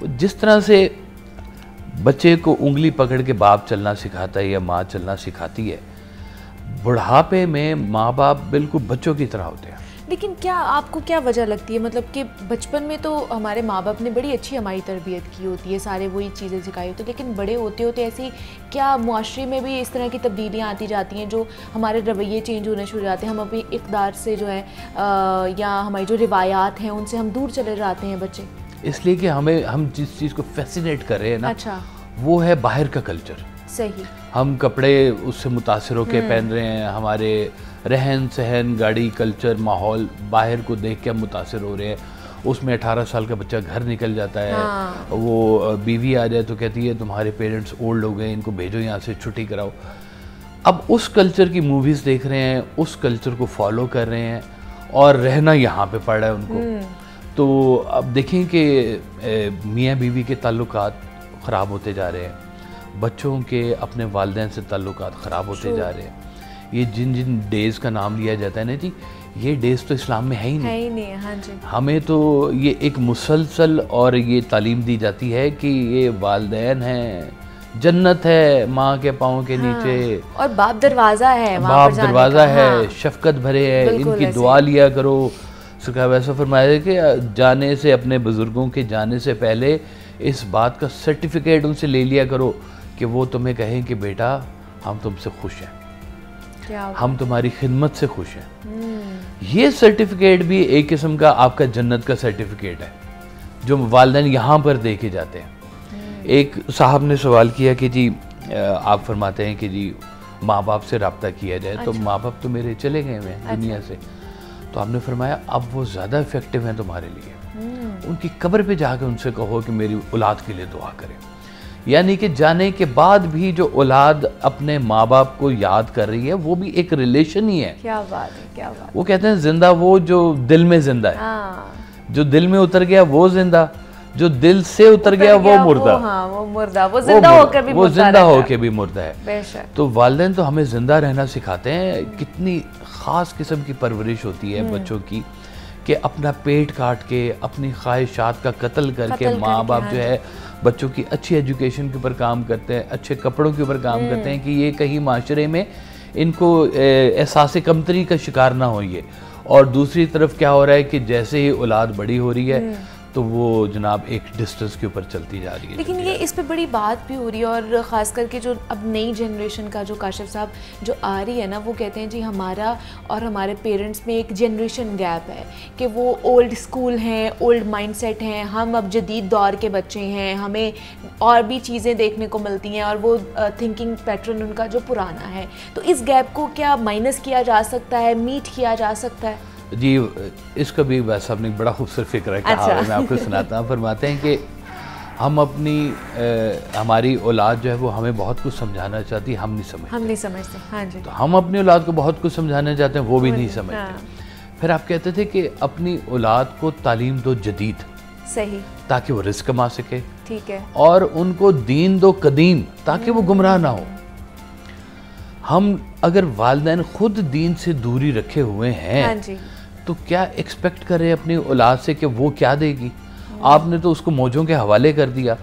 Speaker 5: जिस तरह से बच्चे को उंगली पकड़ के बाप चलना सिखाता है या माँ चलना सिखाती है बुढ़ापे में माँ बाप बिल्कुल बच्चों की तरह होते हैं।
Speaker 1: लेकिन क्या आपको क्या वजह लगती है? मतलब कि बचपन में तो हमारे माँ बाप ने बड़ी अच्छी हमारी तरबियत की होती है सारे वही चीज़ें सिखाई होती है लेकिन बड़े होते होते ऐसी क्या मुआरे में भी इस तरह की तब्दीलियाँ आती जाती हैं जो हमारे रवैये चेंज होने शुरू जाते हैं हम अपनी इकदार से जो है आ, या हमारी जो रिवायात हैं उनसे हम दूर चले जाते हैं बच्चे?
Speaker 5: इसलिए कि हमें हम जिस चीज़ को फैसिनेट कर रहे हैं ना
Speaker 1: अच्छा
Speaker 5: वो है बाहर का कल्चर
Speaker 1: सही
Speaker 5: हम कपड़े उससे मुतासर होकर हम्म। पहन रहे हैं हमारे रहन सहन गाड़ी कल्चर माहौल बाहर को देख के हम मुतासर हो रहे हैं उसमें 18 साल का बच्चा घर निकल जाता है हाँ। वो बीवी आ जाए तो कहती है तुम्हारे पेरेंट्स ओल्ड हो गए इनको भेजो यहाँ से छुट्टी कराओ अब उस कल्चर की मूवीज़ देख रहे हैं उस कल्चर को फॉलो कर रहे हैं और रहना यहाँ पे पड़ रहा है उनको हम्म। तो अब देखें कि मियाँ बीवी के ताल्लुक ख़राब होते जा रहे हैं। बच्चों के अपने वालदेन से ताल्लुक ख़राब होते जा रहे हैं। ये जिन जिन डेज़ का नाम लिया जाता है ना जी ये डेज़ तो इस्लाम में है ही नहीं,
Speaker 1: है ही नहीं हाँ जी।
Speaker 5: हमें तो ये एक मुसलसल और ये तालीम दी जाती है कि ये वालदेन हैं जन्नत है माँ के पाँव के हाँ, नीचे।
Speaker 1: और बाप दरवाज़ा है
Speaker 5: बाप दरवाज़ा है हाँ, शफकत भरे है इनकी दुआ लिया करो। सुखा वैसा फरमाया कि जाने से अपने बुज़ुर्गों के जाने से पहले इस बात का सर्टिफिकेट उनसे ले लिया करो कि वो तुम्हें कहें कि बेटा हम तुमसे खुश हैं हम तुम्हारी खिदमत से खुश हैं हम्म। ये सर्टिफिकेट भी एक किस्म का आपका जन्नत का सर्टिफिकेट है जो वालदेन यहाँ पर देखे जाते हैं हम्म। एक साहब ने सवाल किया कि जी आप फरमाते हैं कि जी माँ बाप से रबता किया जाए तो अच्छा। तो माँ बाप तो मेरे चले गए हुए हैं अच्छा। दुनिया से तो आपने फरमाया अब वो ज़्यादा इफ़ेक्टिव हैं तुम्हारे लिए. हम्म। उनकी कब्र पे जाकर उनसे कहो कि मेरी औलाद के लिए दुआ करें। यानी कि जाने के बाद भी जो औलाद अपने माँ बाप को याद कर रही है वो भी एक रिलेशन ही है।
Speaker 1: क्या बात है क्या बात
Speaker 5: वो कहते हैं ज़िंदा वो जो दिल में ज़िंदा है। हाँ। जो दिल में उतर गया वो ज़िंदा। जो दिल से उतर गया, गया वो मुर्दा।
Speaker 1: वो, हाँ, वो मुर्दा। वो ज़िंदा होकर भी
Speaker 5: वो ज़िंदा होकर भी मुर्दा है। तो वालदेन तो हमें ज़िंदा रहना सिखाते हैं। कितनी खास किस्म की परवरिश होती है हम्म। बच्चों की कि अपना पेट काट के अपनी ख्वाहिशात का कत्ल करके माँ बाप जो हाँ है बच्चों की अच्छी एजुकेशन के ऊपर काम करते हैं अच्छे कपड़ों के ऊपर काम करते हैं कि ये कहीं माशरे में इनको एहसास कमतरी का शिकार ना हो और दूसरी तरफ़ क्या हो रहा है कि जैसे ही औलाद बड़ी हो रही है हम्म। तो वो जनाब एक डिस्टेंस के ऊपर चलती जा रही है
Speaker 1: लेकिन ये इस पे बड़ी बात भी हो रही है और ख़ास करके जो अब नई जनरेशन का जो काशिफ साहब जो आ रही है ना वो कहते हैं जी हमारा और हमारे पेरेंट्स में एक जनरेशन गैप है कि वो ओल्ड स्कूल हैं ओल्ड माइंडसेट हैं। हम अब जदीद दौर के बच्चे हैं हमें और भी चीज़ें देखने को मिलती हैं और वो थिंकिंग पैटर्न उनका जो पुराना है। तो इस गैप को क्या माइनस किया जा सकता है मीट किया जा सकता है?
Speaker 5: जी इसका भी वैसा अपनी बड़ा खूबसूरत फ़िक्र है कहा अच्छा। मैं आपको सुनाता हूँ। फरमाते हैं कि हम अपनी आ, हमारी औलाद जो है वो हमें बहुत कुछ समझाना चाहती हम नहीं समझते।
Speaker 1: हम नहीं समझते। हाँ जी।
Speaker 5: तो हम अपनी औलाद को बहुत कुछ समझाना चाहते हैं वो भी नहीं समझते। हाँ। फिर आप कहते थे कि अपनी औलाद को तालीम दो जदीद
Speaker 1: सही।
Speaker 5: ताकि वो रिस्क कमा सके।
Speaker 1: ठीक है।
Speaker 5: और उनको दीन दो कदीम ताकि वो गुमराह ना हो। हम अगर वालदेन खुद दीन से दूरी रखे हुए हैं हाँ जी। तो क्या एक्सपेक्ट करें अपनी औलाद से कि वो क्या देगी? आपने तो उसको मौजों के हवाले कर दिया।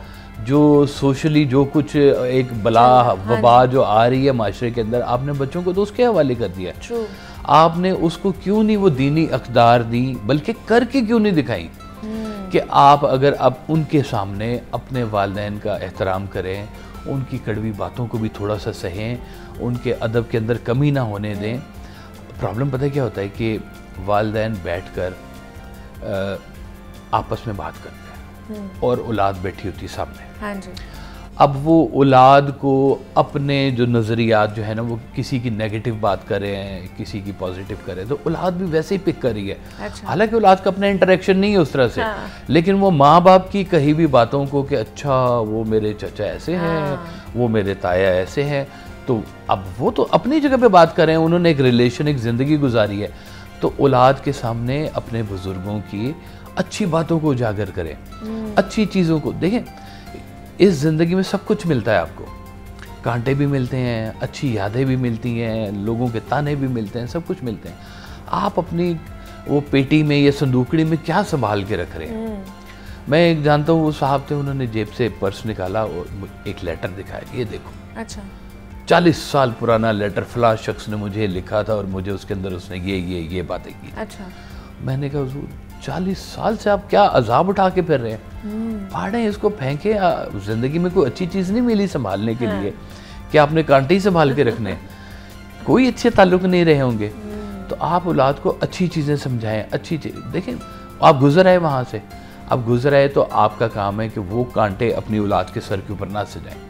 Speaker 5: जो सोशली जो कुछ एक बला हाँ वबा जो आ रही है माशरे के अंदर आपने बच्चों को तो उसके हवाले कर दिया। आपने उसको क्यों नहीं वो दीनी अकदार दी बल्कि करके क्यों नहीं दिखाई? हम्म। कि आप अगर अब उनके सामने अपने वालदेन का एहतराम करें उनकी कड़वी बातों को भी थोड़ा सा सहें उनके अदब के अंदर कमी ना होने दें। प्रॉब्लम पता क्या होता है कि वालदेन बैठ कर आपस में बात करते हैं हम्म। और औलाद बैठी होती सामने
Speaker 1: हाँ जी
Speaker 5: अब वो औलाद को अपने जो नज़रियात जो है ना वो किसी की नेगेटिव बात करें किसी की पॉजिटिव करें तो औलाद भी वैसे ही पिक कर रही है अच्छा। हालाँकि औलाद का अपना इंटरेक्शन नहीं है उस तरह से हाँ। लेकिन वो माँ बाप की कही भी बातों को कि अच्छा वो मेरे चचा ऐसे हाँ। हैं हाँ। वो मेरे ताया ऐसे हैं तो अब वो तो अपनी जगह पे बात करें उन्होंने एक रिलेशन एक ज़िंदगी गुजारी है तो औलाद के सामने अपने बुज़ुर्गों की अच्छी बातों को उजागर करें हम्म। अच्छी चीज़ों को। देखें इस ज़िंदगी में सब कुछ मिलता है आपको। कांटे भी मिलते हैं अच्छी यादें भी मिलती हैं लोगों के ताने भी मिलते हैं सब कुछ मिलते हैं। आप अपनी वो पेटी में या संदूकड़ी में क्या संभाल के रख रहे हैं? हम्म। मैं एक जानता हूँ वो साहब थे उन्होंने जेब से पर्स निकाला और एक लेटर दिखाया। ये देखो।
Speaker 1: अच्छा।
Speaker 5: चालीस साल पुराना लेटर फला शख्स ने मुझे लिखा था और मुझे उसके अंदर उसने ये ये ये बातें की
Speaker 1: अच्छा।
Speaker 5: मैंने कहा हजूर चालीस साल से आप क्या अजाब उठा के फिर रहे हैं? हम्म। फाड़े इसको फेंके ज़िंदगी में कोई अच्छी चीज़ नहीं मिली संभालने के हाँ। लिए क्या आपने कांटे ही संभाल के रखने कोई अच्छे ताल्लुक नहीं रहे होंगे। हम्म। तो आप औलाद को अच्छी चीज़ें समझाएँ अच्छी चीज़ देखें आप गुजर आए वहाँ से। आप गुजर आए तो आपका काम है कि वो कांटे अपनी औलाद के सर के ऊपर ना सजाएँ।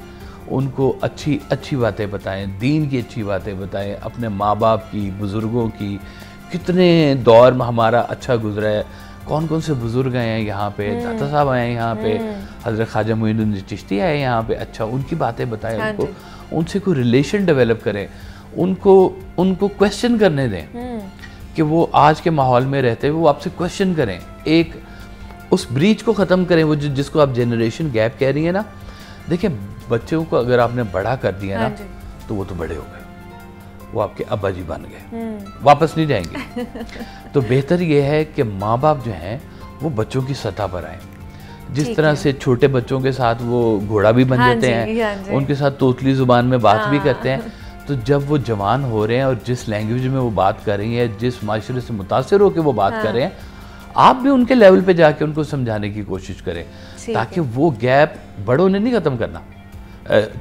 Speaker 5: उनको अच्छी अच्छी बातें बताएँ दीन की अच्छी बातें बताएँ अपने माँ बाप की बुज़ुर्गों की कितने दौर में हमारा अच्छा गुजरा है कौन कौन से बुज़ुर्ग आए हैं यहाँ पे हम्म। दाता साहब आए हैं यहाँ पे हम्म। हज़रत ख्वाजा मोइन चिश्ती आए हैं यहाँ पे अच्छा उनकी बातें बताएँ हाँ उनको उनसे कोई रिलेशन डेवलप करें उनको उनको क्वेश्चन करने दें हम्म। कि वो आज के माहौल में रहते हुए वो आपसे क्वेश्चन करें एक उस ब्रीच को ख़त्म करें वो जिसको आप जनरेशन गैप कह रही हैं ना देखिए बच्चों को अगर आपने बड़ा कर दिया हाँ ना तो वो तो बड़े हो गए। वो आपके अब्बा जी बन गए। हम्म। वापस नहीं जाएँगे। तो बेहतर ये है कि माँ बाप जो हैं वो बच्चों की सतह पर आए। जिस तरह से छोटे बच्चों के साथ वो घोड़ा भी बन हाँ जाते हैं हाँ उनके साथ तोतली ज़ुबान में बात हाँ। भी करते हैं तो जब वो जवान हो रहे हैं और जिस लैंग्वेज में वो बात कर रही है जिस माशरे से मुतासर होकर वो बात हाँ। कर रहे हैं आप भी उनके लेवल पे जाके उनको समझाने की कोशिश करें। ताकि वो गैप बड़ों ने नहीं ख़त्म करना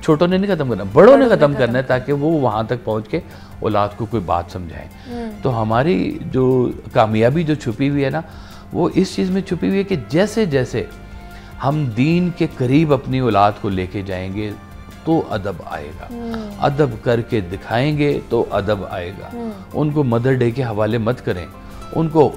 Speaker 5: छोटों ने नहीं ख़त्म करना बड़ों ने ख़त्म करना है ताकि वो वहाँ तक पहुँच के औलाद को कोई बात समझाएँ हम्म। तो हमारी जो कामयाबी जो छुपी हुई है ना वो इस चीज़ में छुपी हुई है कि जैसे जैसे हम दीन के करीब अपनी औलाद को लेके जाएँगे तो अदब आएगा हम्म। अदब करके दिखाएँगे तो अदब आएगा हम्म। उनको मदर डे के हवाले मत करें उनको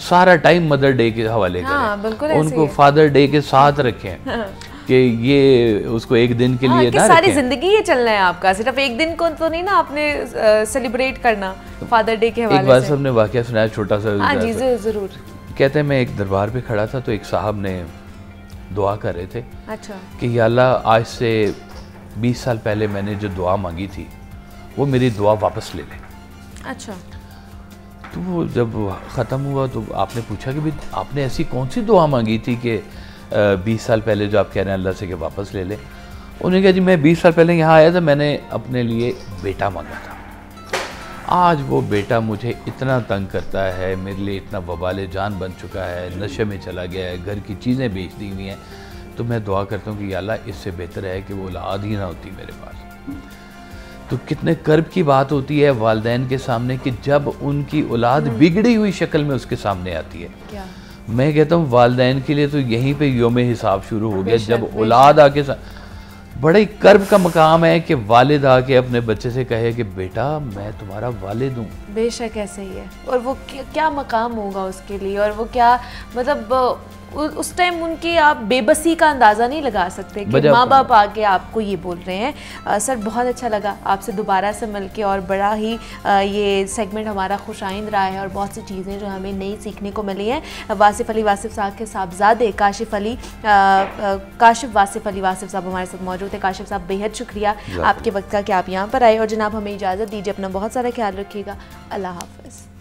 Speaker 5: सारा टाइम मदर डे के हवाले हाँ, करें। उनको फादर डे के साथ रखें हाँ। कि ये उसको एक दिन के हाँ, लिए
Speaker 1: ना सारी ज़िंदगी ये चलना है आपका सिर्फ़ एक दिन को तो नहीं ना आपने सेलिब्रेट करना फादर डे के हवाले
Speaker 5: एक बार सबने वाकया सुनाया छोटा सा हाँ जी ज़रूर कहते हैं मैं एक दरबार पे खड़ा था तो एक साहब ने दुआ कर रहे थे अच्छा। कि अल्लाह आज से 20 साल पहले मैंने जो दुआ मांगी थी वो मेरी दुआ वापस ले ले। अच्छा। तो वो जब ख़त्म हुआ तो आपने पूछा कि भाई, आपने ऐसी कौन सी दुआ मांगी थी कि बीस साल पहले जो आप कह रहे हैं, अल्लाह से कि वापस ले ले? उन्होंने कहा, जी, मैं बीस साल पहले यहाँ आया था, मैंने अपने लिए बेटा मांगा था। आज वो बेटा मुझे इतना तंग करता है, मेरे लिए इतना वबाल जान बन चुका है, नशे में चला गया है, घर की चीज़ें बेच दी हुई हैं। तो मैं दुआ करता हूँ कि अल्लाह इससे बेहतर है कि वो औलाद ही ना होती मेरे पास। तो कितने कर्ब की बात होती है वालदेन के सामने कि जब उनकी औलाद हम्म। बिगड़ी हुई शक्ल में उसके सामने आती है। क्या? मैं कहता हूँ वालदेन के लिए तो यहीं पे योम हिसाब शुरू हो गया जब औलाद आके बड़े कर्ब का मकाम है कि वालिद आके अपने बच्चे से कहे कि बेटा मैं तुम्हारा वालिद हूँ।
Speaker 1: बेशक ऐसे ही है। और वो क्या मकाम होगा उसके लिए? और वो क्या मतलब उस टाइम उनकी आप बेबसी का अंदाज़ा नहीं लगा सकते कि माँ बाप आके आपको ये बोल रहे हैं। आ, सर बहुत अच्छा लगा आपसे दोबारा से मिल के और बड़ा ही आ, ये सेगमेंट हमारा खुश आइंद रहा है और बहुत सी चीज़ें जो हमें नई सीखने को मिली हैं। वासिफ अली वासिफ साहब के साहबजादे काशिफ अली काशिफ वासिफ अली वासिफ साहब हमारे साथ मौजूद थे। काशिफ साहब बेहद शुक्रिया आपके वक्त का कि आप यहाँ पर आए और जनाब हमें इजाज़त दीजिए। अपना बहुत सारा ख्याल रखिएगा। अल्लाह हाफ़